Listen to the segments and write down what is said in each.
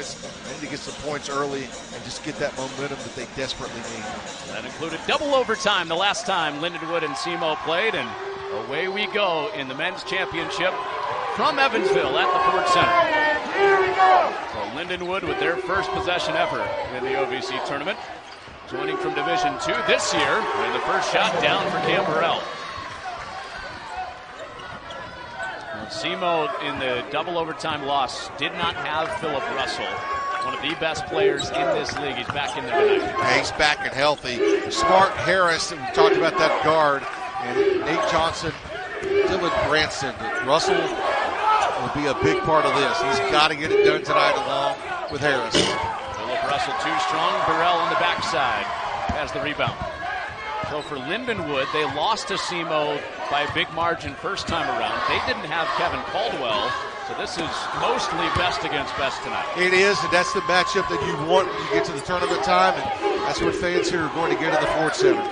points. They need to get some points early and just get that momentum that they desperately need. That included double overtime the last time Lindenwood and SEMO played, and away we go in the men's championship from Evansville at the Ford Center. So Lindenwood with their first possession ever in the OVC tournament. Joining from Division Two this year, with the first shot down for Cam Burrell. SEMO in the double overtime loss did not have Philip Russell, one of the best players in this league. He's back in there tonight. He's back and healthy. Smart Harris, we talked about that guard, and Nate Johnson, Dylan Branson. Russell will be a big part of this. He's got to get it done tonight along with Harris. Philip Russell too strong. Burrell on the backside has the rebound. So for Lindenwood, they lost to SEMO by a big margin first time around. They didn't have Kevin Caldwell, so this is mostly best against best tonight. It is, and that's the matchup that you want when you get to the tournament time, and that's what fans here are going to get in the Ford Center.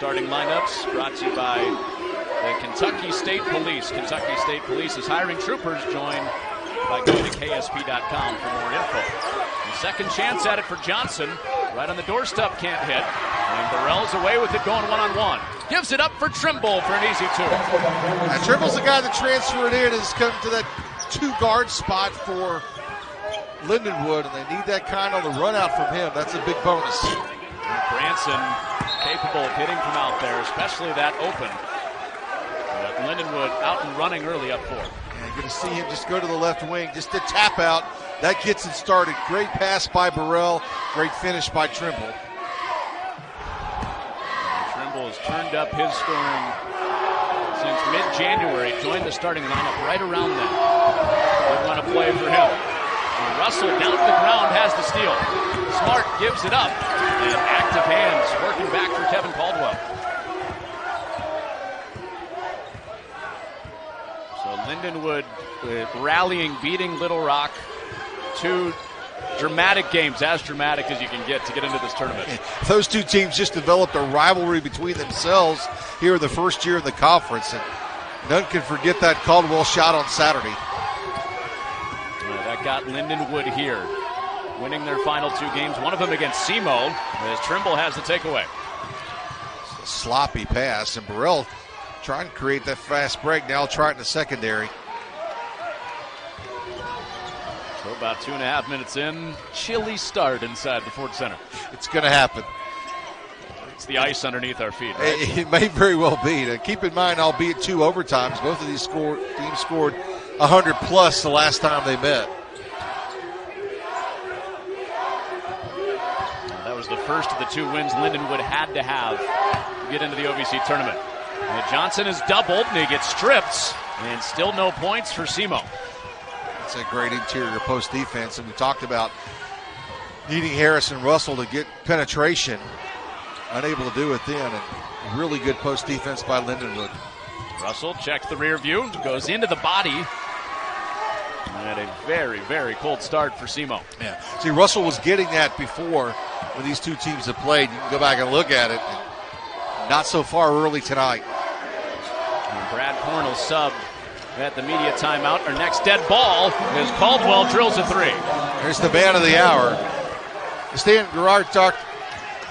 Starting lineups brought to you by the Kentucky State Police. Kentucky State Police is hiring troopers. Join by going to KSP.com for more info. And second chance at it for Johnson. Right on the doorstep, can't hit. And Burrell's away with it going one on one. Gives it up for Trimble for an easy two. Trimble's the guy that transferred in and has come to that two guard spot for Lindenwood, and they need that kind on the run out from him. That's a big bonus. And Branson capable of hitting from out there, especially that open. But Lindenwood out and running early up four. And you're going to see him just go to the left wing, just to tap out. That gets it started. Great pass by Burrell. Great finish by Trimble. Trimble has turned up his scoring since mid-January. Joined the starting lineup right around then. Good run of play for him. And Russell down to the ground has the steal. Smart gives it up. And active hands working back for Kevin Caldwell. So Lindenwood uh, rallying, beating Little Rock. Two dramatic games, as dramatic as you can get to get into this tournament. Those two teams just developed a rivalry between themselves here in the first year of the conference, and none can forget that Caldwell shot on Saturday. Yeah, that got Lindenwood here, winning their final two games. One of them against SEMO, as Trimble has the takeaway. Sloppy pass, and Burrell trying to create that fast break. Now try it in the secondary. So about two and a half minutes in, chilly start inside the Ford Center. It's going to happen. It's the ice underneath our feet. Right? It, it, may very well be. Now, keep in mind, albeit two overtimes, both of these score, teams scored 100 plus the last time they met. That was the first of the two wins Lindenwood had to have to get into the OVC tournament. And Johnson is doubled and he gets stripped, and still no points for SEMO. A great interior post defense, and we talked about needing Harrison Russell to get penetration. Unable to do it then, and really good post defense by Lindenwood. Russell checks the rear view, goes into the body. And a very, very cold start for SEMO. Yeah. See, Russell was getting that before when these two teams have played. You can go back and look at it. Not so far early tonight. And Brad Cornell sub at the media timeout. Our next dead ball is Caldwell drills a three. There's the man of the hour. Stan Gerard talked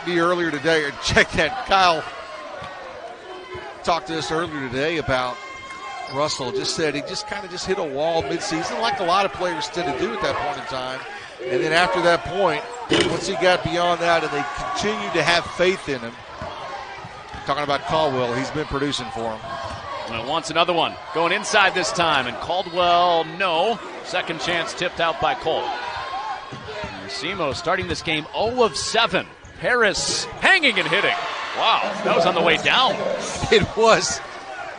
to me earlier today, or check that. Kyle talked to us earlier today about Russell. Just said he just kind of just hit a wall midseason, like a lot of players tend to do at that point in time. And then after that point, once he got beyond that and they continued to have faith in him, talking about Caldwell, he's been producing for him. And wants another one. Going inside this time, and Caldwell, no. Second chance tipped out by Cole. SEMO starting this game 0 of 7. Harris hanging and hitting. Wow, that was on the way down. It was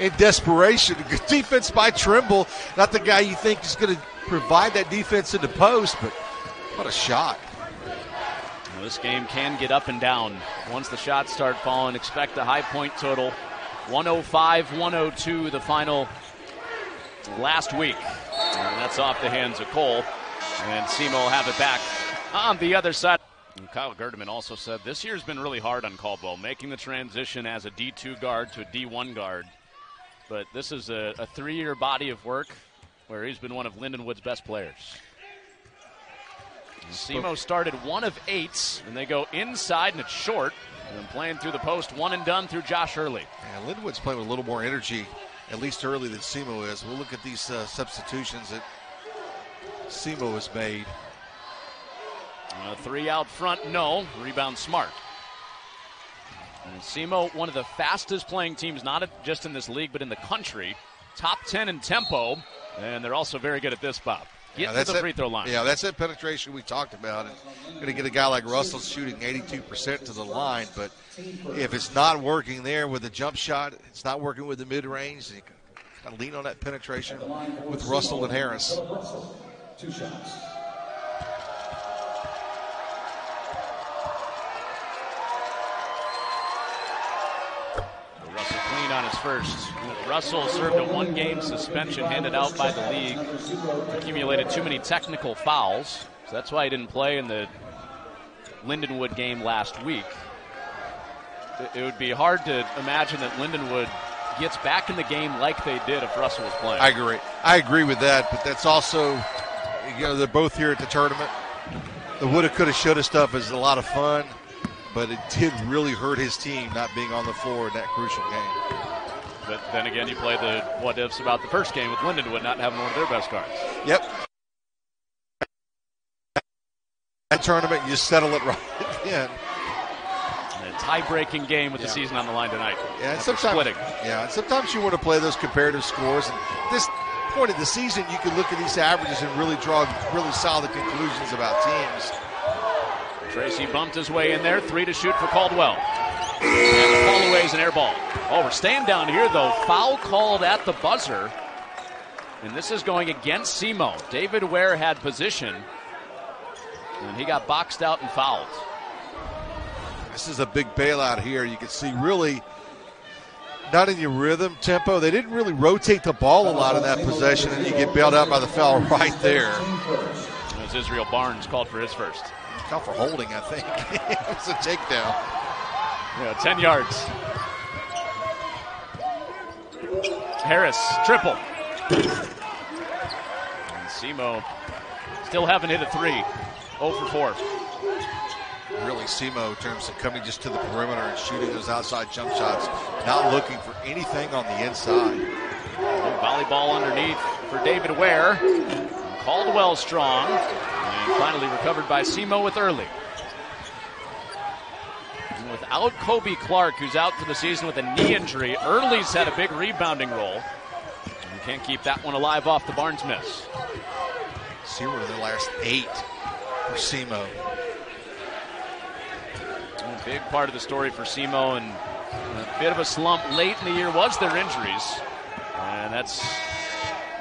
in desperation. Good defense by Trimble. Not the guy you think is going to provide that defense in the post, but what a shot. Well, this game can get up and down. Once the shots start falling, expect a high point total. 105 102, the final last week. And that's off the hands of Cole. And SEMO will have it back on the other side. And Kyle Gerdeman also said this year's been really hard on Caldwell, making the transition as a D2 guard to a D1 guard. But this is a, a three year body of work where he's been one of Lindenwood's best players. SEMO started one of eight, and they go inside and it's short. And playing through the post, one and done through Josh Early. Yeah, Lindenwood's playing with a little more energy, at least early than SEMO is. We'll look at these uh, substitutions that SEMO has made. Uh, three out front, no. Rebound Smart. And SEMO, one of the fastest playing teams, not just in this league, but in the country. Top 10 in tempo, and they're also very good at this, Bob. Get yeah, to the free throw line. Yeah, that's that penetration we talked about. And going to get a guy like Russell shooting 82% to the line, but if it's not working there with the jump shot, it's not working with the mid range. You got to lean on that penetration with Russell and Harris. Two shots. Clean on his first. Russell served a one game suspension handed out by the league, accumulated too many technical fouls. So that's why he didn't play in the Lindenwood game last week. It would be hard to imagine that Lindenwood gets back in the game like they did if Russell was playing. I agree. I agree with that, but that's also, you know, they're both here at the tournament. The woulda, coulda, shoulda stuff is a lot of fun but it did really hurt his team not being on the floor in that crucial game. But then again, you play the what ifs about the first game with Lindenwood not having one of their best cards. Yep. That tournament, you settle it right again. A tie-breaking game with yeah. the season on the line tonight. Yeah, and sometimes splitting. Yeah, and sometimes you want to play those comparative scores. And this point of the season, you can look at these averages and really draw really solid conclusions about teams. Tracy bumped his way in there. Three to shoot for Caldwell. And the fall away is an air ball. Oh, we're staying down here, though. Foul called at the buzzer. And this is going against SEMO. David Ware had position. And he got boxed out and fouled. This is a big bailout here. You can see really not in your rhythm tempo. They didn't really rotate the ball a lot in that possession, and you get bailed out by the foul right there. As Israel Barnes called for his first. Call for holding, I think. it's a takedown. Yeah, 10 yards. Harris, triple. And SEMO still haven't hit a three. 0 for 4. Really, SEMO, in terms of coming just to the perimeter and shooting those outside jump shots, not looking for anything on the inside. Volleyball underneath for David Ware. Caldwell strong. And finally recovered by SEMO with Early. And without Kobe Clark, who's out for the season with a knee injury, Early's had a big rebounding role. And can't keep that one alive off the Barnes miss. Zero in the last eight for SEMO. A big part of the story for SEMO and a bit of a slump late in the year was their injuries. And that's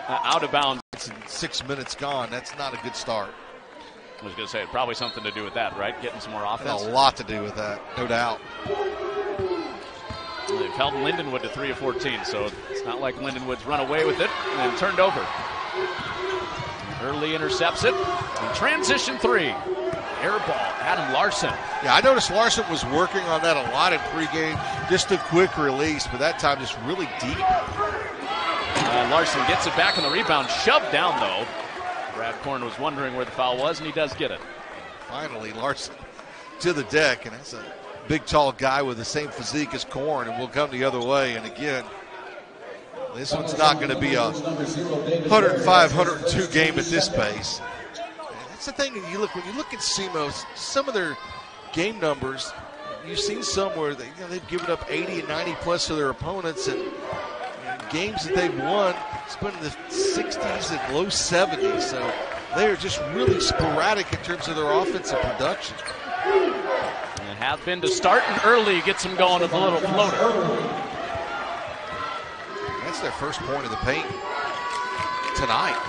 uh, out of bounds. Six minutes gone. That's not a good start. I was going to say, probably something to do with that, right? Getting some more offense. a lot to do with that, no doubt. They've held Lindenwood to 3 of 14, so it's not like Lindenwood's run away with it and turned over. Early intercepts it. transition three. Air ball, Adam Larson. Yeah, I noticed Larson was working on that a lot in pregame. Just a quick release, but that time just really deep. Uh, Larson gets it back on the rebound, shoved down though. Brad Korn was wondering where the foul was, and he does get it. Finally, Larson to the deck, and that's a big, tall guy with the same physique as Korn, and will come the other way. And again, this one's not going to be a 105, 102 game at this pace. And that's the thing. You look when you look at SEMO's, some of their game numbers. You've seen some where they, you know, they've given up 80 and 90 plus to their opponents, and games that they've won, it's been in the 60s and low 70s. So they are just really sporadic in terms of their offensive production. And have been to start and Early gets them going with a little floater. That's their first point of the paint tonight.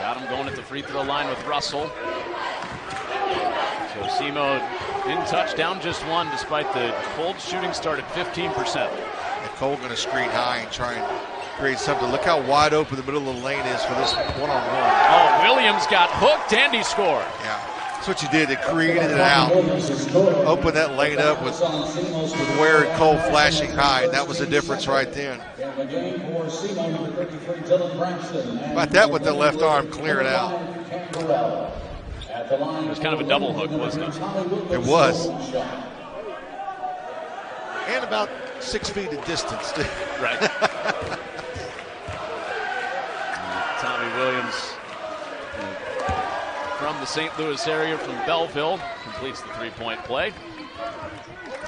Got them going at the free throw line with Russell. So SEMO in touchdown just one despite the cold shooting start at 15%. Cole going to screen high and try and create something. Look how wide open the middle of the lane is for this one-on-one. Oh, Williams got hooked and he scored. Yeah, that's what you did. It created it out. Open that lane up with, with Ware and Cole flashing high, that was the difference right then. About that with the left arm, clear it out. It was kind of a double hook, wasn't it? It was. And about six feet of distance. Right. Tommy Williams uh, from the St. Louis area from Belleville completes the three point play.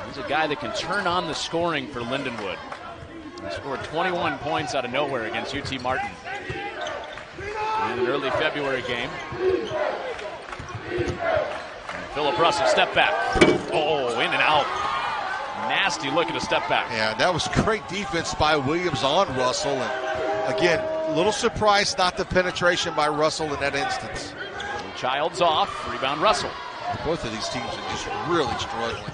He's a guy that can turn on the scoring for Lindenwood. He scored 21 points out of nowhere against UT Martin in an early February game. Philip Russell, step back. Oh, in and out. Nasty look at a step back. Yeah, that was great defense by Williams on Russell. And again, a little surprised not the penetration by Russell in that instance. Childs off, rebound Russell. Both of these teams are just really struggling.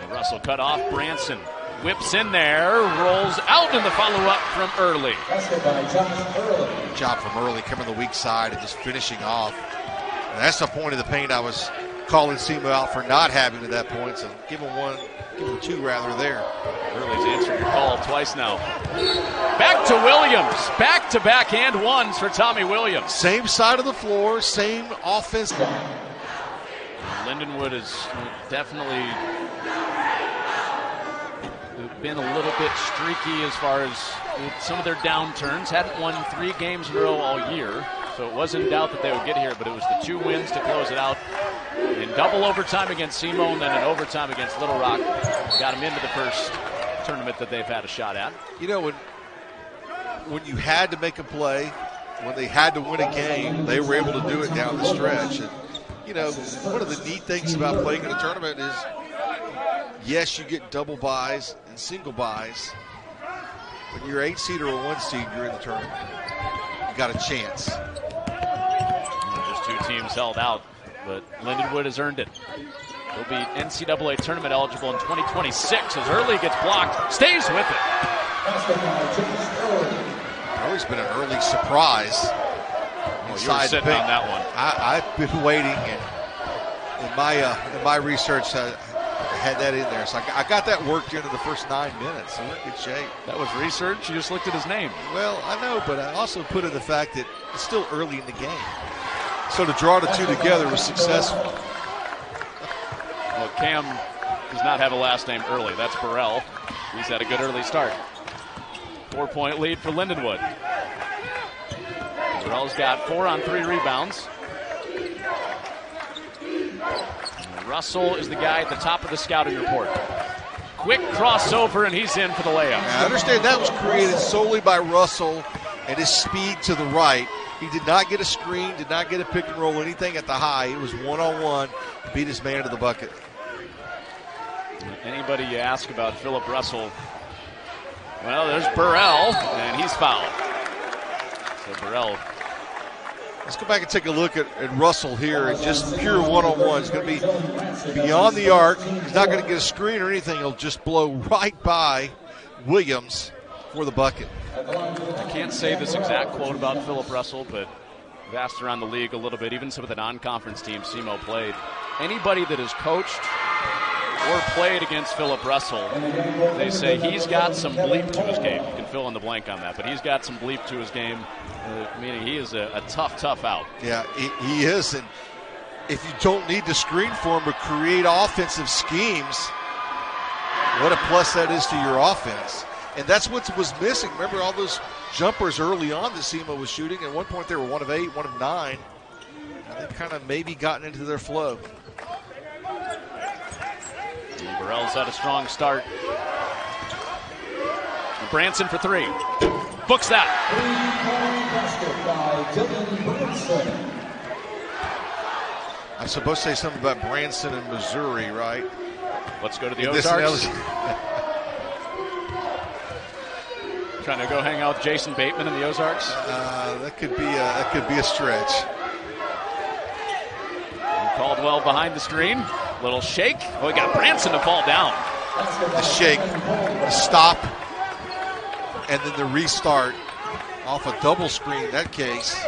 And Russell cut off Branson. Whips in there, rolls out in the follow up from Early. Good job from Early, coming the weak side and just finishing off. And that's the point of the paint I was calling SEMO out for not having at that point. So give him one, give him two rather there. Early's answered your call twice now. Back to Williams. Back to back and ones for Tommy Williams. Same side of the floor, same offense. Lindenwood has definitely been a little bit streaky as far as some of their downturns. Hadn't won three games in a row all year, so it was in doubt that they would get here, but it was the two wins to close it out. In double overtime against SEMO and then in overtime against Little Rock. Got them into the first tournament that they've had a shot at. You know, when when you had to make a play, when they had to win a game, they were able to do it down the stretch. And, you know, one of the neat things about playing in a tournament is yes, you get double byes and single byes. When you're eight seed or a one seed, you're in the tournament. You got a chance. Teams held out, but Lindenwood has earned it. He'll be NCAA tournament eligible in 2026 as Early gets blocked, stays with it. Early's been an early surprise. Oh, you were sitting on that one. I, have been waiting, and in my uh, in my research, uh, had that in there. So I, I, got that worked into the first nine minutes. So we're in good shape. That was research. You just looked at his name. Well, I know, but I also put in the fact that it's still early in the game. So to draw the two together was successful. Well, Cam does not have a last name early. That's Burrell. He's had a good early start. Four point lead for Lindenwood. Burrell's got four on three rebounds. Russell is the guy at the top of the scouting report. Quick crossover, and he's in for the layup. I understand that was created solely by Russell and his speed to the right. He did not get a screen, did not get a pick and roll, anything at the high. It was one on one, beat his man to the bucket. Anybody you ask about Philip Russell, well, there's Burrell, and he's fouled. So Burrell Let's go back and take a look at, at Russell here and just pure one on one. He's going to be beyond the arc. He's not going to get a screen or anything. He'll just blow right by Williams for the bucket. I can't say this exact quote about Philip Russell, but I've asked around the league a little bit, even some of the non conference teams SEMO played. Anybody that has coached or played against Philip Russell, they say he's got some bleep to his game. You can fill in the blank on that, but he's got some bleep to his game, uh, meaning he is a, a, tough, tough out. Yeah, he, he is. And if you don't need to screen for him or create offensive schemes, what a plus that is to your offense. And that's what was missing. Remember all those jumpers early on that SEMO was shooting? At one point, they were one of eight, one of nine. And they've kind of maybe gotten into their flow. Burrell's had a strong start. Branson for three. Books that. I'm supposed to say something about Branson and Missouri, right? Let's go to the Ozarks. Trying to go hang out with Jason Bateman in the Ozarks. Uh, that could be a, that could be a stretch. Caldwell behind the screen. Little shake. Oh, he got Branson to fall down. The shake, the stop, and then the restart off a double screen in that case.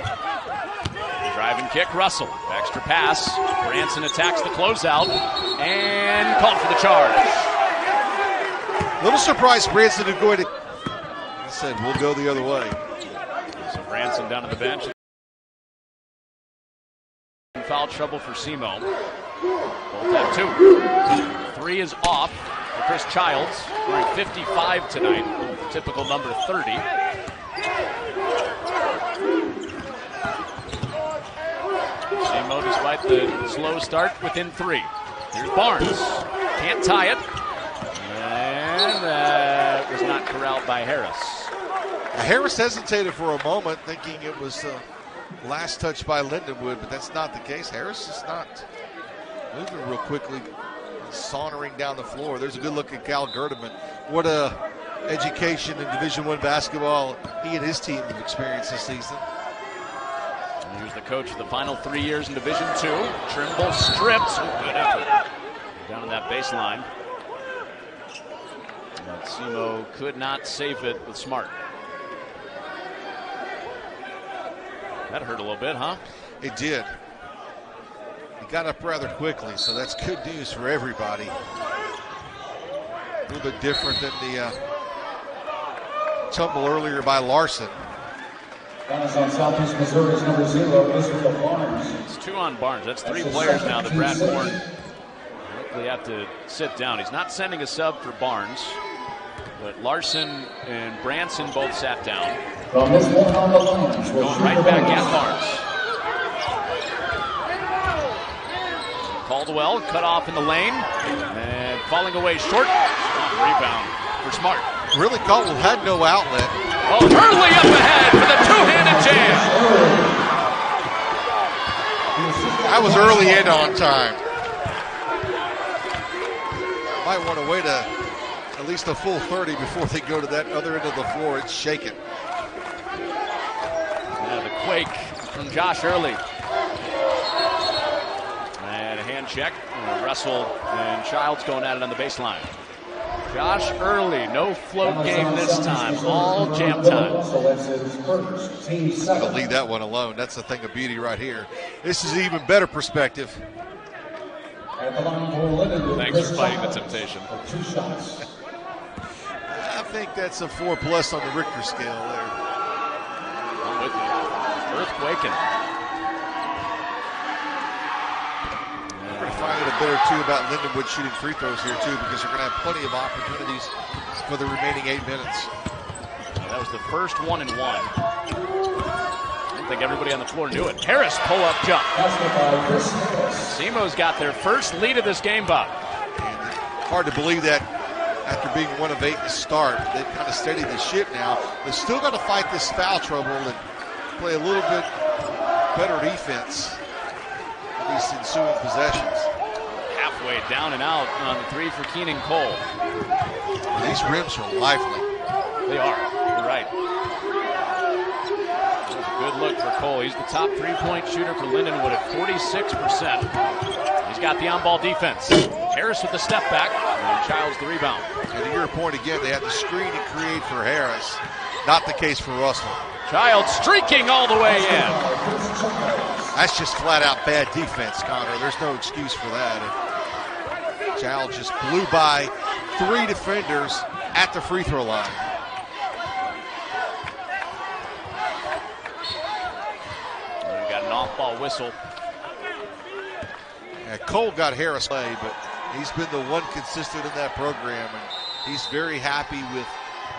Drive and kick, Russell. Extra pass. Branson attacks the closeout and called for the charge. Little surprised Branson to go to. Said, we'll go the other way. So Branson down to the bench. foul trouble for SEMO. Both have two. Three is off for Chris Childs, wearing 55 tonight, typical number 30. SEMO, despite the slow start, within three. Here's Barnes. Can't tie it. And that was not corralled by Harris. Harris hesitated for a moment, thinking it was the last touch by Lindenwood, but that's not the case. Harris is not moving real quickly, sauntering down the floor. There's a good look at Cal Gerdeman. What a education in Division One basketball he and his team have experienced this season. And here's the coach of the final three years in Division Two. Trimble strips. Oh, good effort. Down on that baseline. But SEMO could not save it with Smart. That hurt a little bit, huh? It did. He got up rather quickly, so that's good news for everybody. A little bit different than the uh, tumble earlier by Larson. Guys on Southeast Missouri's number zero, Israel Barnes. It's two on Barnes. That's three players now that Brad Korn likely have to sit down. He's not sending a sub for Barnes, but Larson and Branson both sat down. From this one on the line, Going right back at Barnes. Caldwell cut off in the lane and falling away short. Strong rebound for Smart. Really, Caldwell had no outlet. Oh, Early up ahead for the two-handed jam. I was early in on time. Might want to wait a, at least a full 30 before they go to that other end of the floor. It's shaking. Yeah, quake from Josh Early. And a hand check, and a wrestle, and Childs going at it on the baseline. Josh Early, no float game this time, all jam time. I'll leave that one alone. That's the thing of beauty right here. This is even better perspective. Thanks for fighting the temptation. I think that's a four plus on the Richter scale there. I'm with you. Earthquaking. We're going to find out a bit or two about Lindenwood shooting free throws here too, because they're going to have plenty of opportunities for the remaining eight minutes. That was the first one and one. I don't think everybody on the floor knew it. Harris pull up jump. Basket by Chris Harris. SEMO's got their first lead of this game, Bob. And hard to believe that after being one of eight to start, they've kind of steadied the ship now. They've still got to fight this foul trouble and play a little bit better defense in these ensuing possessions. Halfway down and out on the three for Keenan Cole. These rims are lively. They are. You're right. Good look for Cole. He's the top three-point shooter for Lindenwood at 46%. He's got the on-ball defense. Harris with the step back, and Childs the rebound. And to your point again, they had the screen to create for Harris. Not the case for Russell. Childs streaking all the way in. That's just flat out bad defense, Connor. There's no excuse for that. Child just blew by three defenders at the free throw line. We got an off-ball whistle. Yeah, Cole got Harris play, but he's been the one consistent in that program, and he's very happy with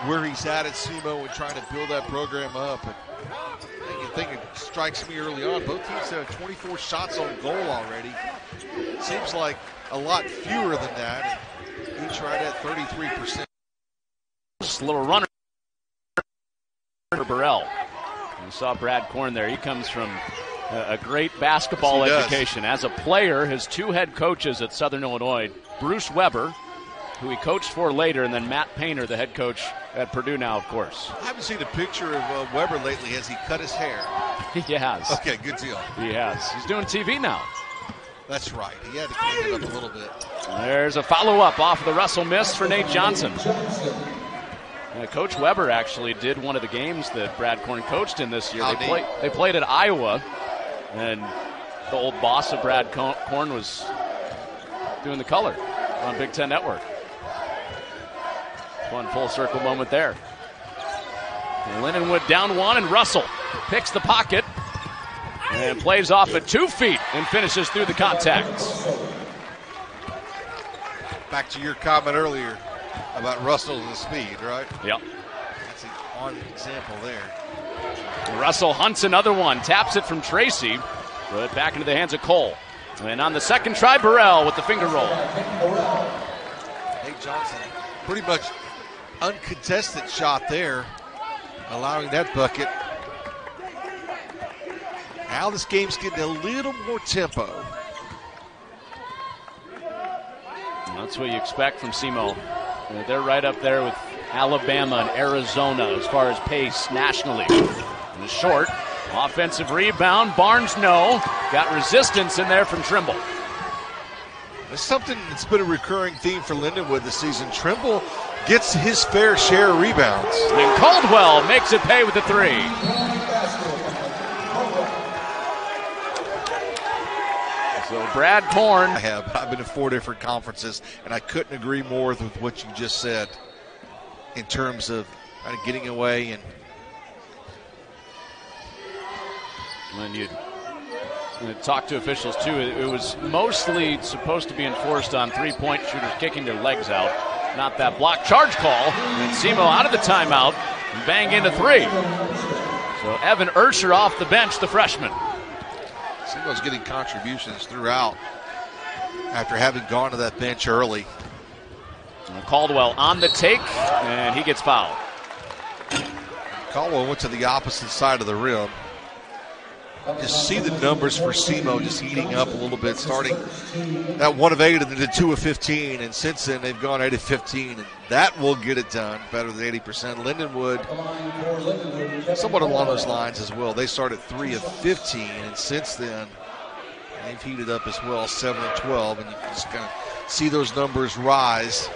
where he's at at SEMO and trying to build that program up. And the thing that strikes me early on, both teams have 24 shots on goal already. Seems like a lot fewer than that. and Each right at 33%. Just a little runner for Burrell. You saw Brad Korn there. He comes from a great basketball Yes, he does. education. As a player, his two head coaches at Southern Illinois, Bruce Weber, who he coached for later, and then Matt Painter, the head coach at Purdue now, of course. I haven't seen a picture of uh, Weber lately. Has he cut his hair? He has. Okay, good deal. He has. He's doing TV now. That's right. He had to clean it up a little bit. There's a follow up off of the Russell miss for Nate Johnson. Uh, Coach Weber actually did one of the games that Brad Korn coached in this year. How They, play, they played at Iowa, and the old boss of Brad Co- Korn was doing the color on Big Ten Network. Fun full circle moment there. And Lindenwood down one, and Russell picks the pocket. and plays off at two feet and finishes through the contact. Back to your comment earlier about Russell and the speed, right? Yep. That's an on example there. Russell hunts another one, taps it from Tracy, but back into the hands of Cole. And on the second try, Burrell with the finger roll. Nate Johnson, pretty much uncontested shot there, allowing that bucket. Now this game's getting a little more tempo. That's what you expect from SEMO. Uh, they're right up there with Alabama and Arizona as far as pace nationally. In the short offensive rebound. Barnes, no. Got resistance in there from Trimble. It's something that's been a recurring theme for Lindenwood this season. Trimble gets his fair share of rebounds. And Caldwell makes it pay with the three. So Brad Korn. I have. I've been to four different conferences, and I couldn't agree more with what you just said in terms of kind of getting away and when you talk to officials too, it, it was mostly supposed to be enforced on three-point shooters kicking their legs out, not that block charge call. And SEMO out of the timeout and bang into three. So Evan Ursher off the bench, the freshman. SEMO's getting contributions throughout after having gone to that bench early. And Caldwell on the take, and he gets fouled. Caldwell went to the opposite side of the rim. Just see the numbers for SEMO just heating up a little bit, starting that one of eight and then the two of 15. And since then, they've gone eight of 15, and that will get it done better than 80%. Lindenwood, somewhat along those lines as well. They started three of 15, and since then, they've heated up as well, 7 of 12. And you can just kind of see those numbers rise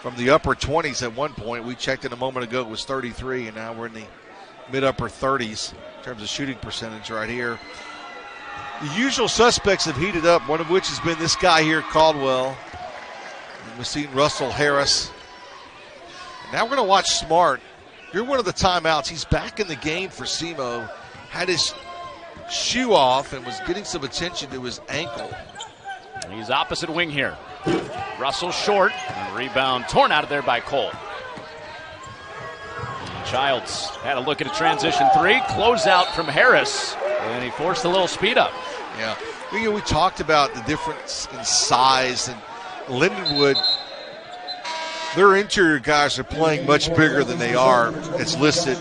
from the upper 20s at one point. We checked it a moment ago, it was 33, and now we're in the mid upper 30s in terms of shooting percentage right here. The usual suspects have heated up, one of which has been this guy here, Caldwell. And we've seen Russell Harris. Now we're going to watch Smart. You're one of the timeouts. He's back in the game for SEMO. Had his shoe off and was getting some attention to his ankle. He's opposite wing here. Russell short. And rebound torn out of there by Cole. Childs had a look at a transition three, close out from Harris, and he forced a little speed up. Yeah, we, we talked about the difference in size, and Lindenwood, their interior guys are playing much bigger than they are. It's listed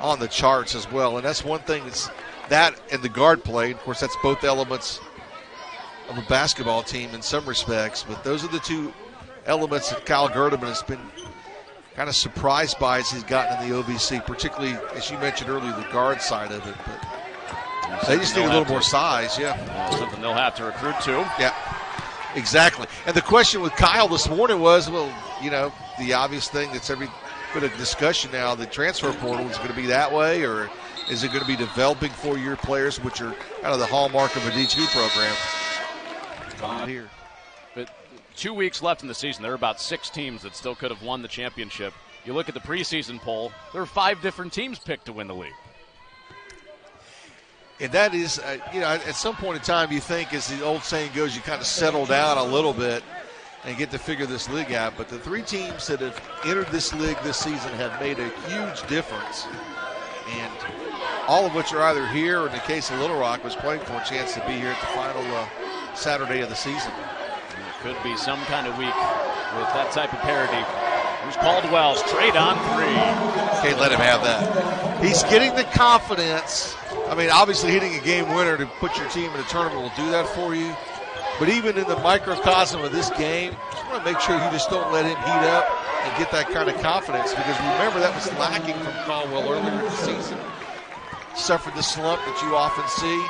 on the charts as well, and that's one thing that's that and the guard play. Of course, that's both elements of a basketball team in some respects, but those are the two elements that Kyle Gerdeman has been kind of surprised by as he's gotten in the OVC, particularly as you mentioned earlier, the guard side of it. But they just need a little more size, yeah. Something they'll have to recruit to. Yeah, exactly. And the question with Kyle this morning was, well, you know, the obvious thing that's every bit of discussion now, the transfer portal is going to be that way, or is it going to be developing four-year players, which are kind of the hallmark of a D2 program? Here. Two weeks left in the season. There are about six teams that still could have won the championship. You look at the preseason poll, there are five different teams picked to win the league. And that is, uh, you know, at some point in time, you think, as the old saying goes, you kind of settle down a little bit and get to figure this league out. But the three teams that have entered this league this season have made a huge difference. And all of which are either here or, in the case of Little Rock, was playing for a chance to be here at the final uh, Saturday of the season. Could be some kind of week with that type of parity. Here's Caldwell straight on three. Can't let him have that. He's getting the confidence. I mean, obviously, hitting a game winner to put your team in a tournament will do that for you. But even in the microcosm of this game, just want to make sure you just don't let him heat up and get that kind of confidence because remember that was lacking from Caldwell earlier in the season. Suffered the slump that you often see.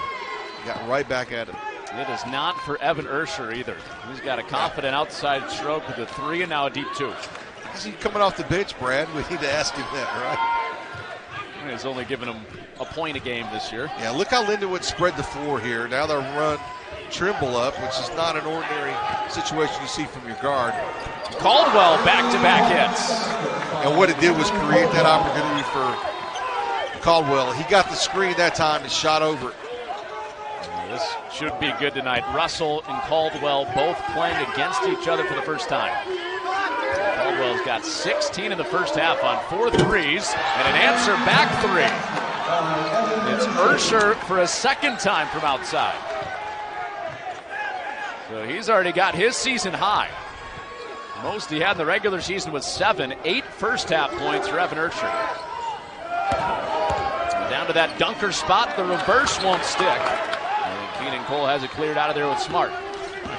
Got right back at it. It is not for Evan Ursher either. He's got a confident outside stroke with a three and now a deep two. Is he coming off the bench, Brad? We need to ask him that, right? He's only given him a point a game this year. Yeah, look how Lindenwood spread the floor here. Now they'll run Trimble up, which is not an ordinary situation you see from your guard. Caldwell back-to-back hits. And what it did was create that opportunity for Caldwell. He got the screen that time and shot over it. This should be good tonight. Russell and Caldwell both playing against each other for the first time. Caldwell's got 16 in the first half on four threes and an answer back three. It's Ursher for a second time from outside. So he's already got his season high. Most he had in the regular season was seven, eight first half points for Evan Ursher. Down to that dunker spot, the reverse won't stick. And Keenan Cole has it cleared out of there with Smart.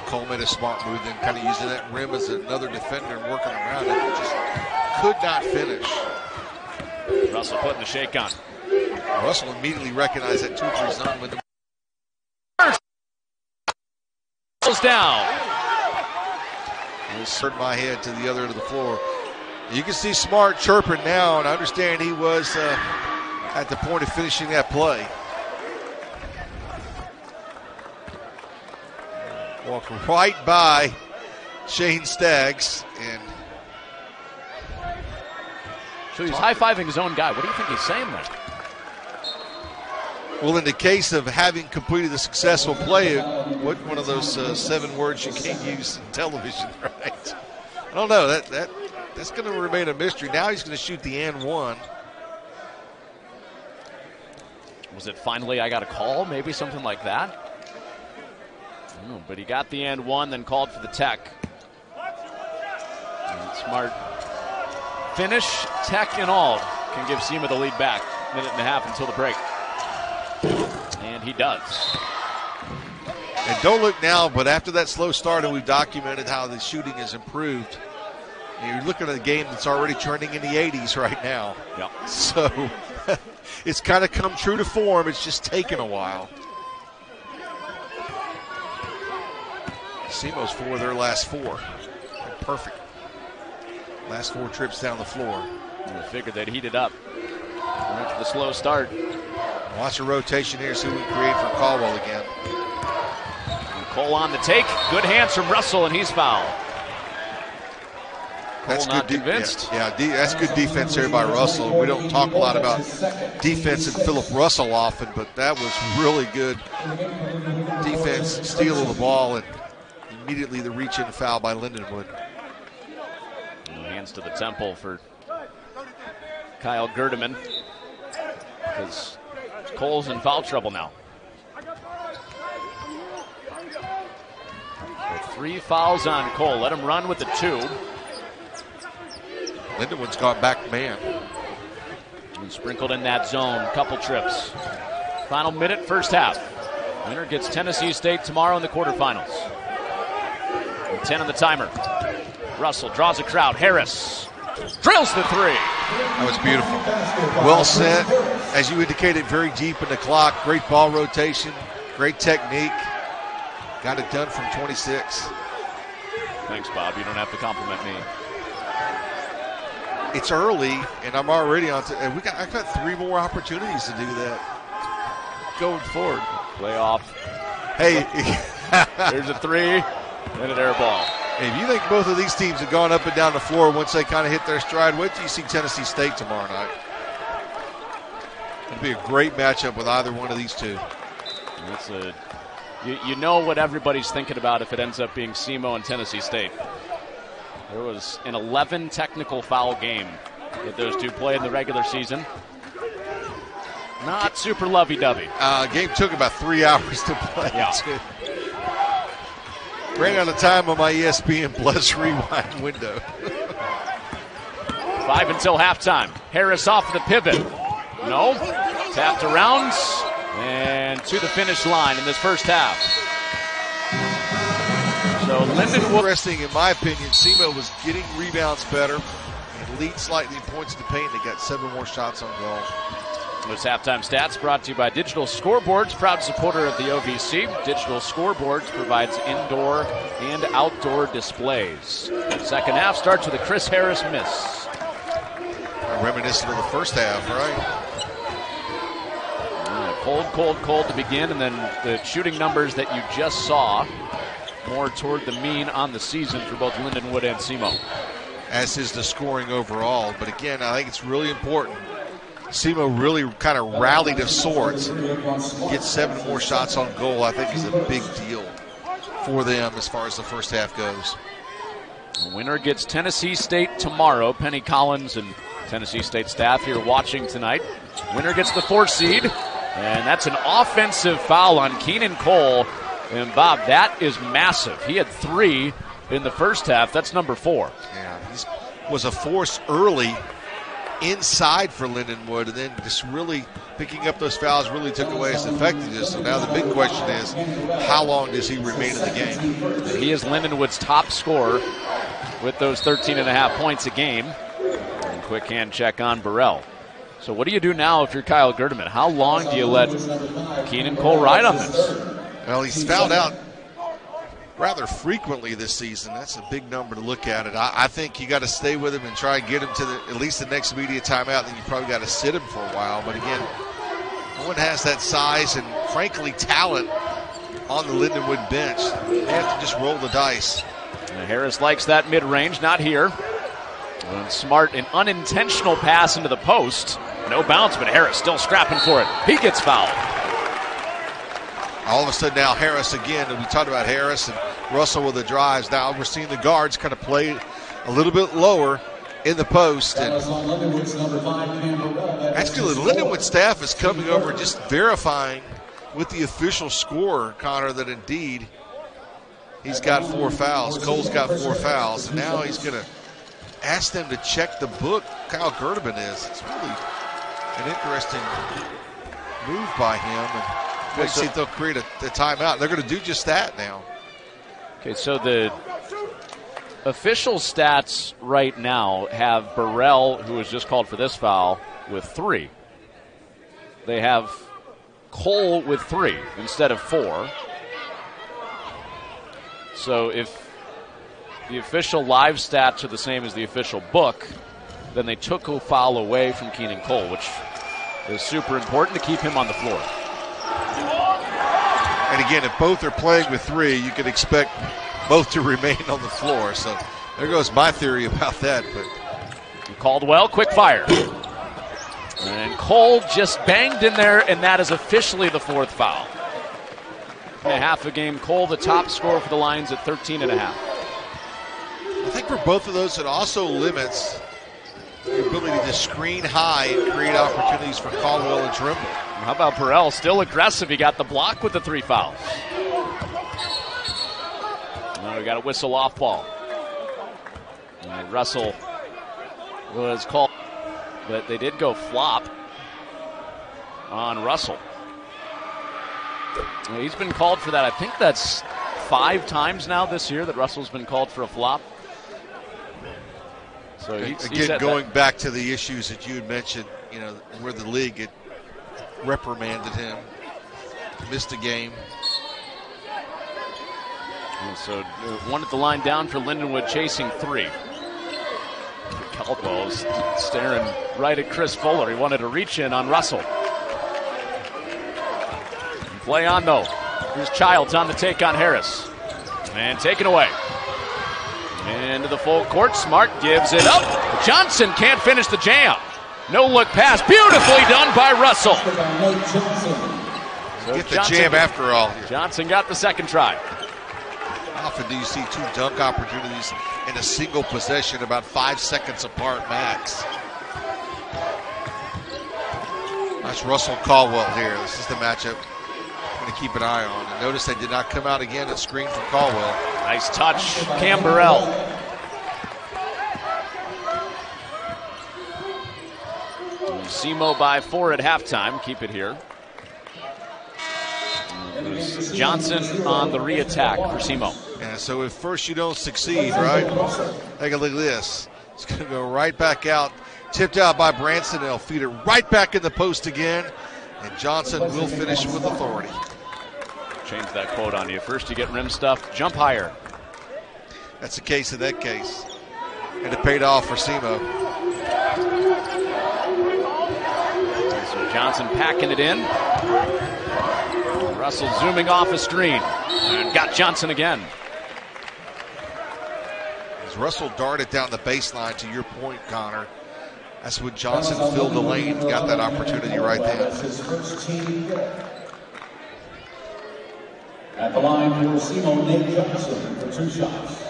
Cole made a smart move, then kind of using that rim as another defender and working around it. Just could not finish. Russell putting the shake on. Russell immediately recognized that two three zone with the Goes down. Turned my head to the other end of the floor. You can see Smart chirping now, and I understand he was uh, at the point of finishing that play. Right by Shane Staggs, and So he's high fiving his own guy. What do you think he's saying there? well, in the case of having completed a successful play, what one of those uh, seven words you can't use in television, right? I don't know. That that that's going to remain a mystery. Now he's going to shoot the and one. Was it finally I got a call? Maybe something like that? But he got the end one, then called for the tech. And smart finish, tech, and all can give SEMO the lead back. Minute and a half until the break. And he does. And don't look now, but after that slow start, and we've documented how the shooting has improved. You're looking at a game that's already trending in the 80s right now. Yep. So it's kind of come true to form. It's just taken a while. SEMO's four of their last four. Perfect. Last four trips down the floor. We figured they'd heat it up. After the slow start. Watch the rotation here, see what we can create for Caldwell again. And Cole on the take. Good hands from Russell, and he's fouled. Cole not de- convinced. Yeah, yeah de- that's good defense here by Russell. We don't talk a lot about defense and Philip Russell often, but that was really good defense, steal of the ball, and immediately the reach in foul by Lindenwood. Hands to the temple for Kyle Gerdeman because Cole's in foul trouble now. Three fouls on Cole. Let him run with the two. Lindenwood's gone back man. And sprinkled in that zone. Couple trips. Final minute, first half. Winner gets Tennessee State tomorrow in the quarterfinals. And 10 on the timer. Russell draws a crowd. Harris drills the three. That was beautiful. Well sent. As you indicated, very deep in the clock. Great ball rotation. Great technique. Got it done from 26. Thanks, Bob. You don't have to compliment me. It's early, and I'm already on. To, and we got. I've got three more opportunities to do that going forward. Playoff. Hey, There's a three and an air ball. if you think both of these teams have gone up and down the floor once they kind of hit their stride, wait till you see Tennessee State tomorrow night. It'll be a great matchup with either one of these two. That's a. You, you know what everybody's thinking about if it ends up being SEMO and Tennessee State. There was an 11 technical foul game that those two played in the regular season. Not super lovey-dovey. Uh, game took about three hours to play. Yeah. Ran out of time on my ESPN Plus rewind window. Five until halftime. Harris off the pivot. No. Tapped around and to the finish line in this first half. So Lindenwood. Interesting, in my opinion, SEMO was getting rebounds better and lead slightly in points to paint. They got seven more shots on goal. Those halftime stats brought to you by Digital Scoreboards, proud supporter of the OVC. Digital Scoreboards provides indoor and outdoor displays. Second half starts with a Chris Harris miss. Reminiscent of the first half, right? Cold, cold, cold to begin, and then the shooting numbers that you just saw more toward the mean on the season for both Lindenwood and SEMO. As is the scoring overall. But again, I think it's really important. SEMO really kind of rallied of sorts. Get seven more shots on goal, I think, is a big deal for them as far as the first half goes. The winner gets Tennessee State tomorrow. Penny Collins and Tennessee State staff here watching tonight. Winner gets the four seed, and that's an offensive foul on Keenan Cole. And Bob, that is massive. He had three in the first half. That's number four. Yeah, he was a force early inside for Lindenwood, and then just really picking up those fouls really took away his effectiveness. So now the big question is, how long does he remain in the game? He is Lindenwood's top scorer with those 13 and a half points a game. And quick hand check on Burrell. So what do you do now if you're Kyle Gerdeman? How long do you let Keenan Cole ride on this? Well, he's fouled out rather frequently this season. That's a big number to look at it. I, I think you got to stay with him and try and get him to the, at least the next media timeout. Then you probably got to sit him for a while. But again, no one has that size and frankly talent on the Lindenwood bench. They have to just roll the dice. And Harris likes that mid range, not here. And Smart, an unintentional pass into the post. No bounce, but Harris still scrapping for it. He gets fouled. All of a sudden now Harris again, and we talked about Harris and Russell with the drives. Now we're seeing the guards kind of play a little bit lower in the post. And actually, the Lindenwood staff is coming over just verifying with the official score, Connor, that indeed he's got four fouls. Cole's got four fouls, and now he's going to ask them to check the book. Kyle Gerdeman is. It's really an interesting move by him. And let's see if they'll create a, a timeout. They're going to do just that now. Okay, so the official stats right now have Burrell, who was just called for this foul, with three. They have Cole with three instead of four. So if the official live stats are the same as the official book, then they took a foul away from Keenan Cole, which is super important to keep him on the floor. And again, if both are playing with three, you can expect both to remain on the floor. So there goes my theory about that. But Caldwell, quick fire. And Cole just banged in there, and that is officially the fourth foul. In a half a game, Cole the top scorer for the Lions at 13 and a half. I think for both of those, it also limits the ability to screen high and create opportunities for Caldwell and Trimble. How about Burrell? Still aggressive. He got the block with the three fouls. Now we got a whistle off ball. And Russell was called, but they did go flop on Russell. He's been called for that. I think that's five times now this year that Russell's been called for a flop. So he's, Again, he's going that. back to the issues that you had mentioned, you know, where the league had reprimanded him, missed a game. And so uh, one at the line down for Lindenwood chasing three. Caldwell's staring right at Chris Fuller. He wanted to reach in on Russell. Play on though. Here's Childs on the take on Harris. And taken away. Into the full court. Smart gives it up. Johnson can't finish the jam. No look pass. Beautifully done by Russell. So Get the Johnson- jam after all. Johnson got the second try. How often do you see two dunk opportunities in a single possession about five seconds apart max? That's Russell Caldwell here. This is the matchup I'm going to keep an eye on. And notice they did not come out again and screen for Caldwell. Nice touch. Cam Burrell. SEMO by four at halftime. Keep it here. Johnson on the re-attack for SEMO. And so if first you don't succeed, right? Take a look at this. It's going to go right back out. Tipped out by Branson. They'll feed it right back in the post again. And Johnson will finish with authority. Change that quote on you. First you get rim stuff, jump higher. That's the case in that case. And it paid off for SEMO. So Johnson packing it in. Russell zooming off a screen. And got Johnson again. As Russell darted down the baseline, to your point, Connor, That's when Johnson filled the lane, got that opportunity right there. That's his first team hit. At the line for SEMO, Nate Johnson for two shots.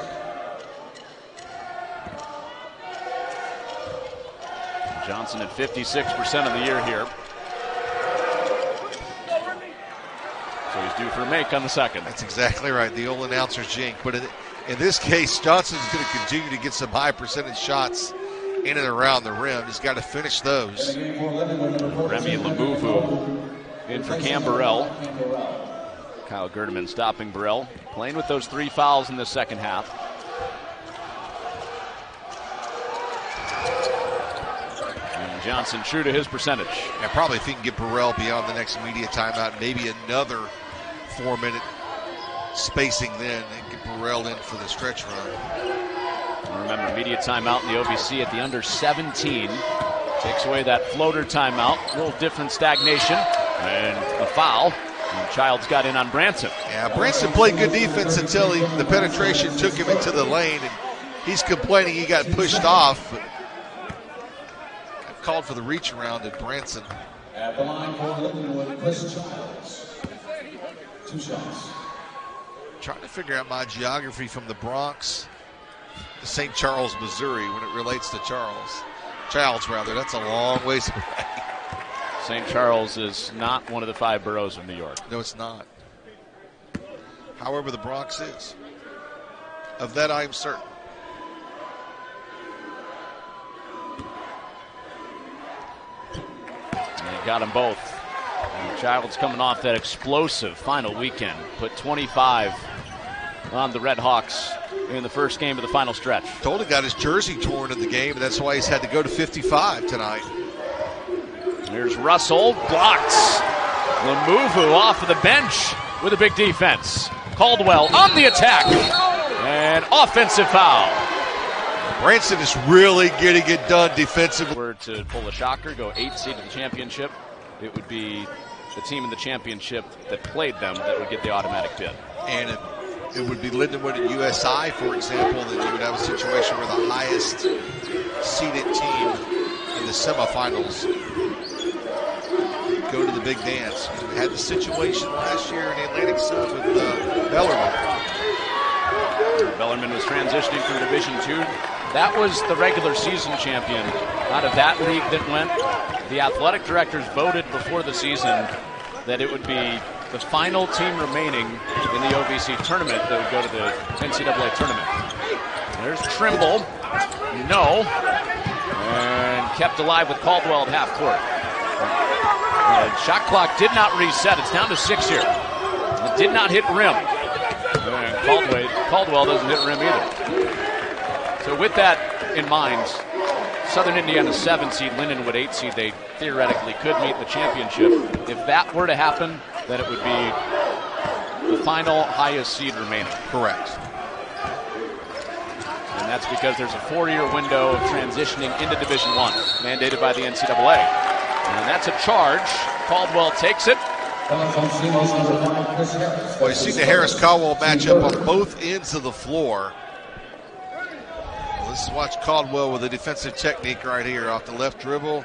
Johnson at 56% of the year here. So he's due for make on the second. That's exactly right. The old announcer's jink. But in, in this case, Johnson's going to continue to get some high percentage shots in and around the rim. He's got to finish those. Remy Lamuvu in for Cam Burrell. Kyle Gerdeman stopping Burrell. Playing with those three fouls in the second half. And Johnson true to his percentage. I probably if he can get Burrell beyond the next media timeout, maybe another four minute spacing then, and get Burrell in for the stretch run. Remember, media timeout in the OVC at the under 17. Takes away that floater timeout. A little different stagnation. And a foul. And Childs got in on Branson. Yeah, Branson played good defense until he, the penetration took him into the lane, and he's complaining he got pushed off. But called for the reach around at Branson. At the line for Lindenwood, Chris Childs. Two shots. Trying to figure out my geography from the Bronx to St. Charles, Missouri, when it relates to Charles. Childs, rather. That's a long ways away. St. Charles is not one of the five boroughs of New York. No, it's not. However, the Bronx is. Of that, I am certain. And got them both. Childs coming off that explosive final weekend. Put 25 on the Red Hawks in the first game of the final stretch. Told he got his jersey torn in the game, and that's why he's had to go to 55 tonight. Here's Russell, blocked. Lamuvu off of the bench with a big defense. Caldwell on the attack. And offensive foul. Branson is really getting it done defensively. Were to pull a shocker, go eight seed to the championship, it would be the team in the championship that played them that would get the automatic bid. And it, it would be Lindenwood at USI, for example, that you would have a situation where the highest seeded team in the semifinals go to the big dance. We had the situation last year in the Atlantic Sun with uh, Bellarmine. Bellarmine was transitioning from Division Two. That was the regular season champion out of that league that went. The athletic directors voted before the season that it would be the final team remaining in the OVC tournament that would go to the NCAA tournament. There's Trimble. No. And kept alive with Caldwell at half court. And shot clock did not reset. It's down to six here. It did not hit rim. And Caldwell, Caldwell doesn't hit rim either. So with that in mind, Southern Indiana seven seed, Lindenwood eight seed, they theoretically could meet in the championship. If that were to happen, then it would be the final highest seed remaining. Correct. And that's because there's a four-year window of transitioning into Division One, mandated by the NCAA. And that's a charge. Caldwell takes it. Fouls on SEMO's number five, Chris Harris. Well, you see the Harris Caldwell matchup on both ends of the floor. Let's watch Caldwell with a defensive technique right here off the left dribble.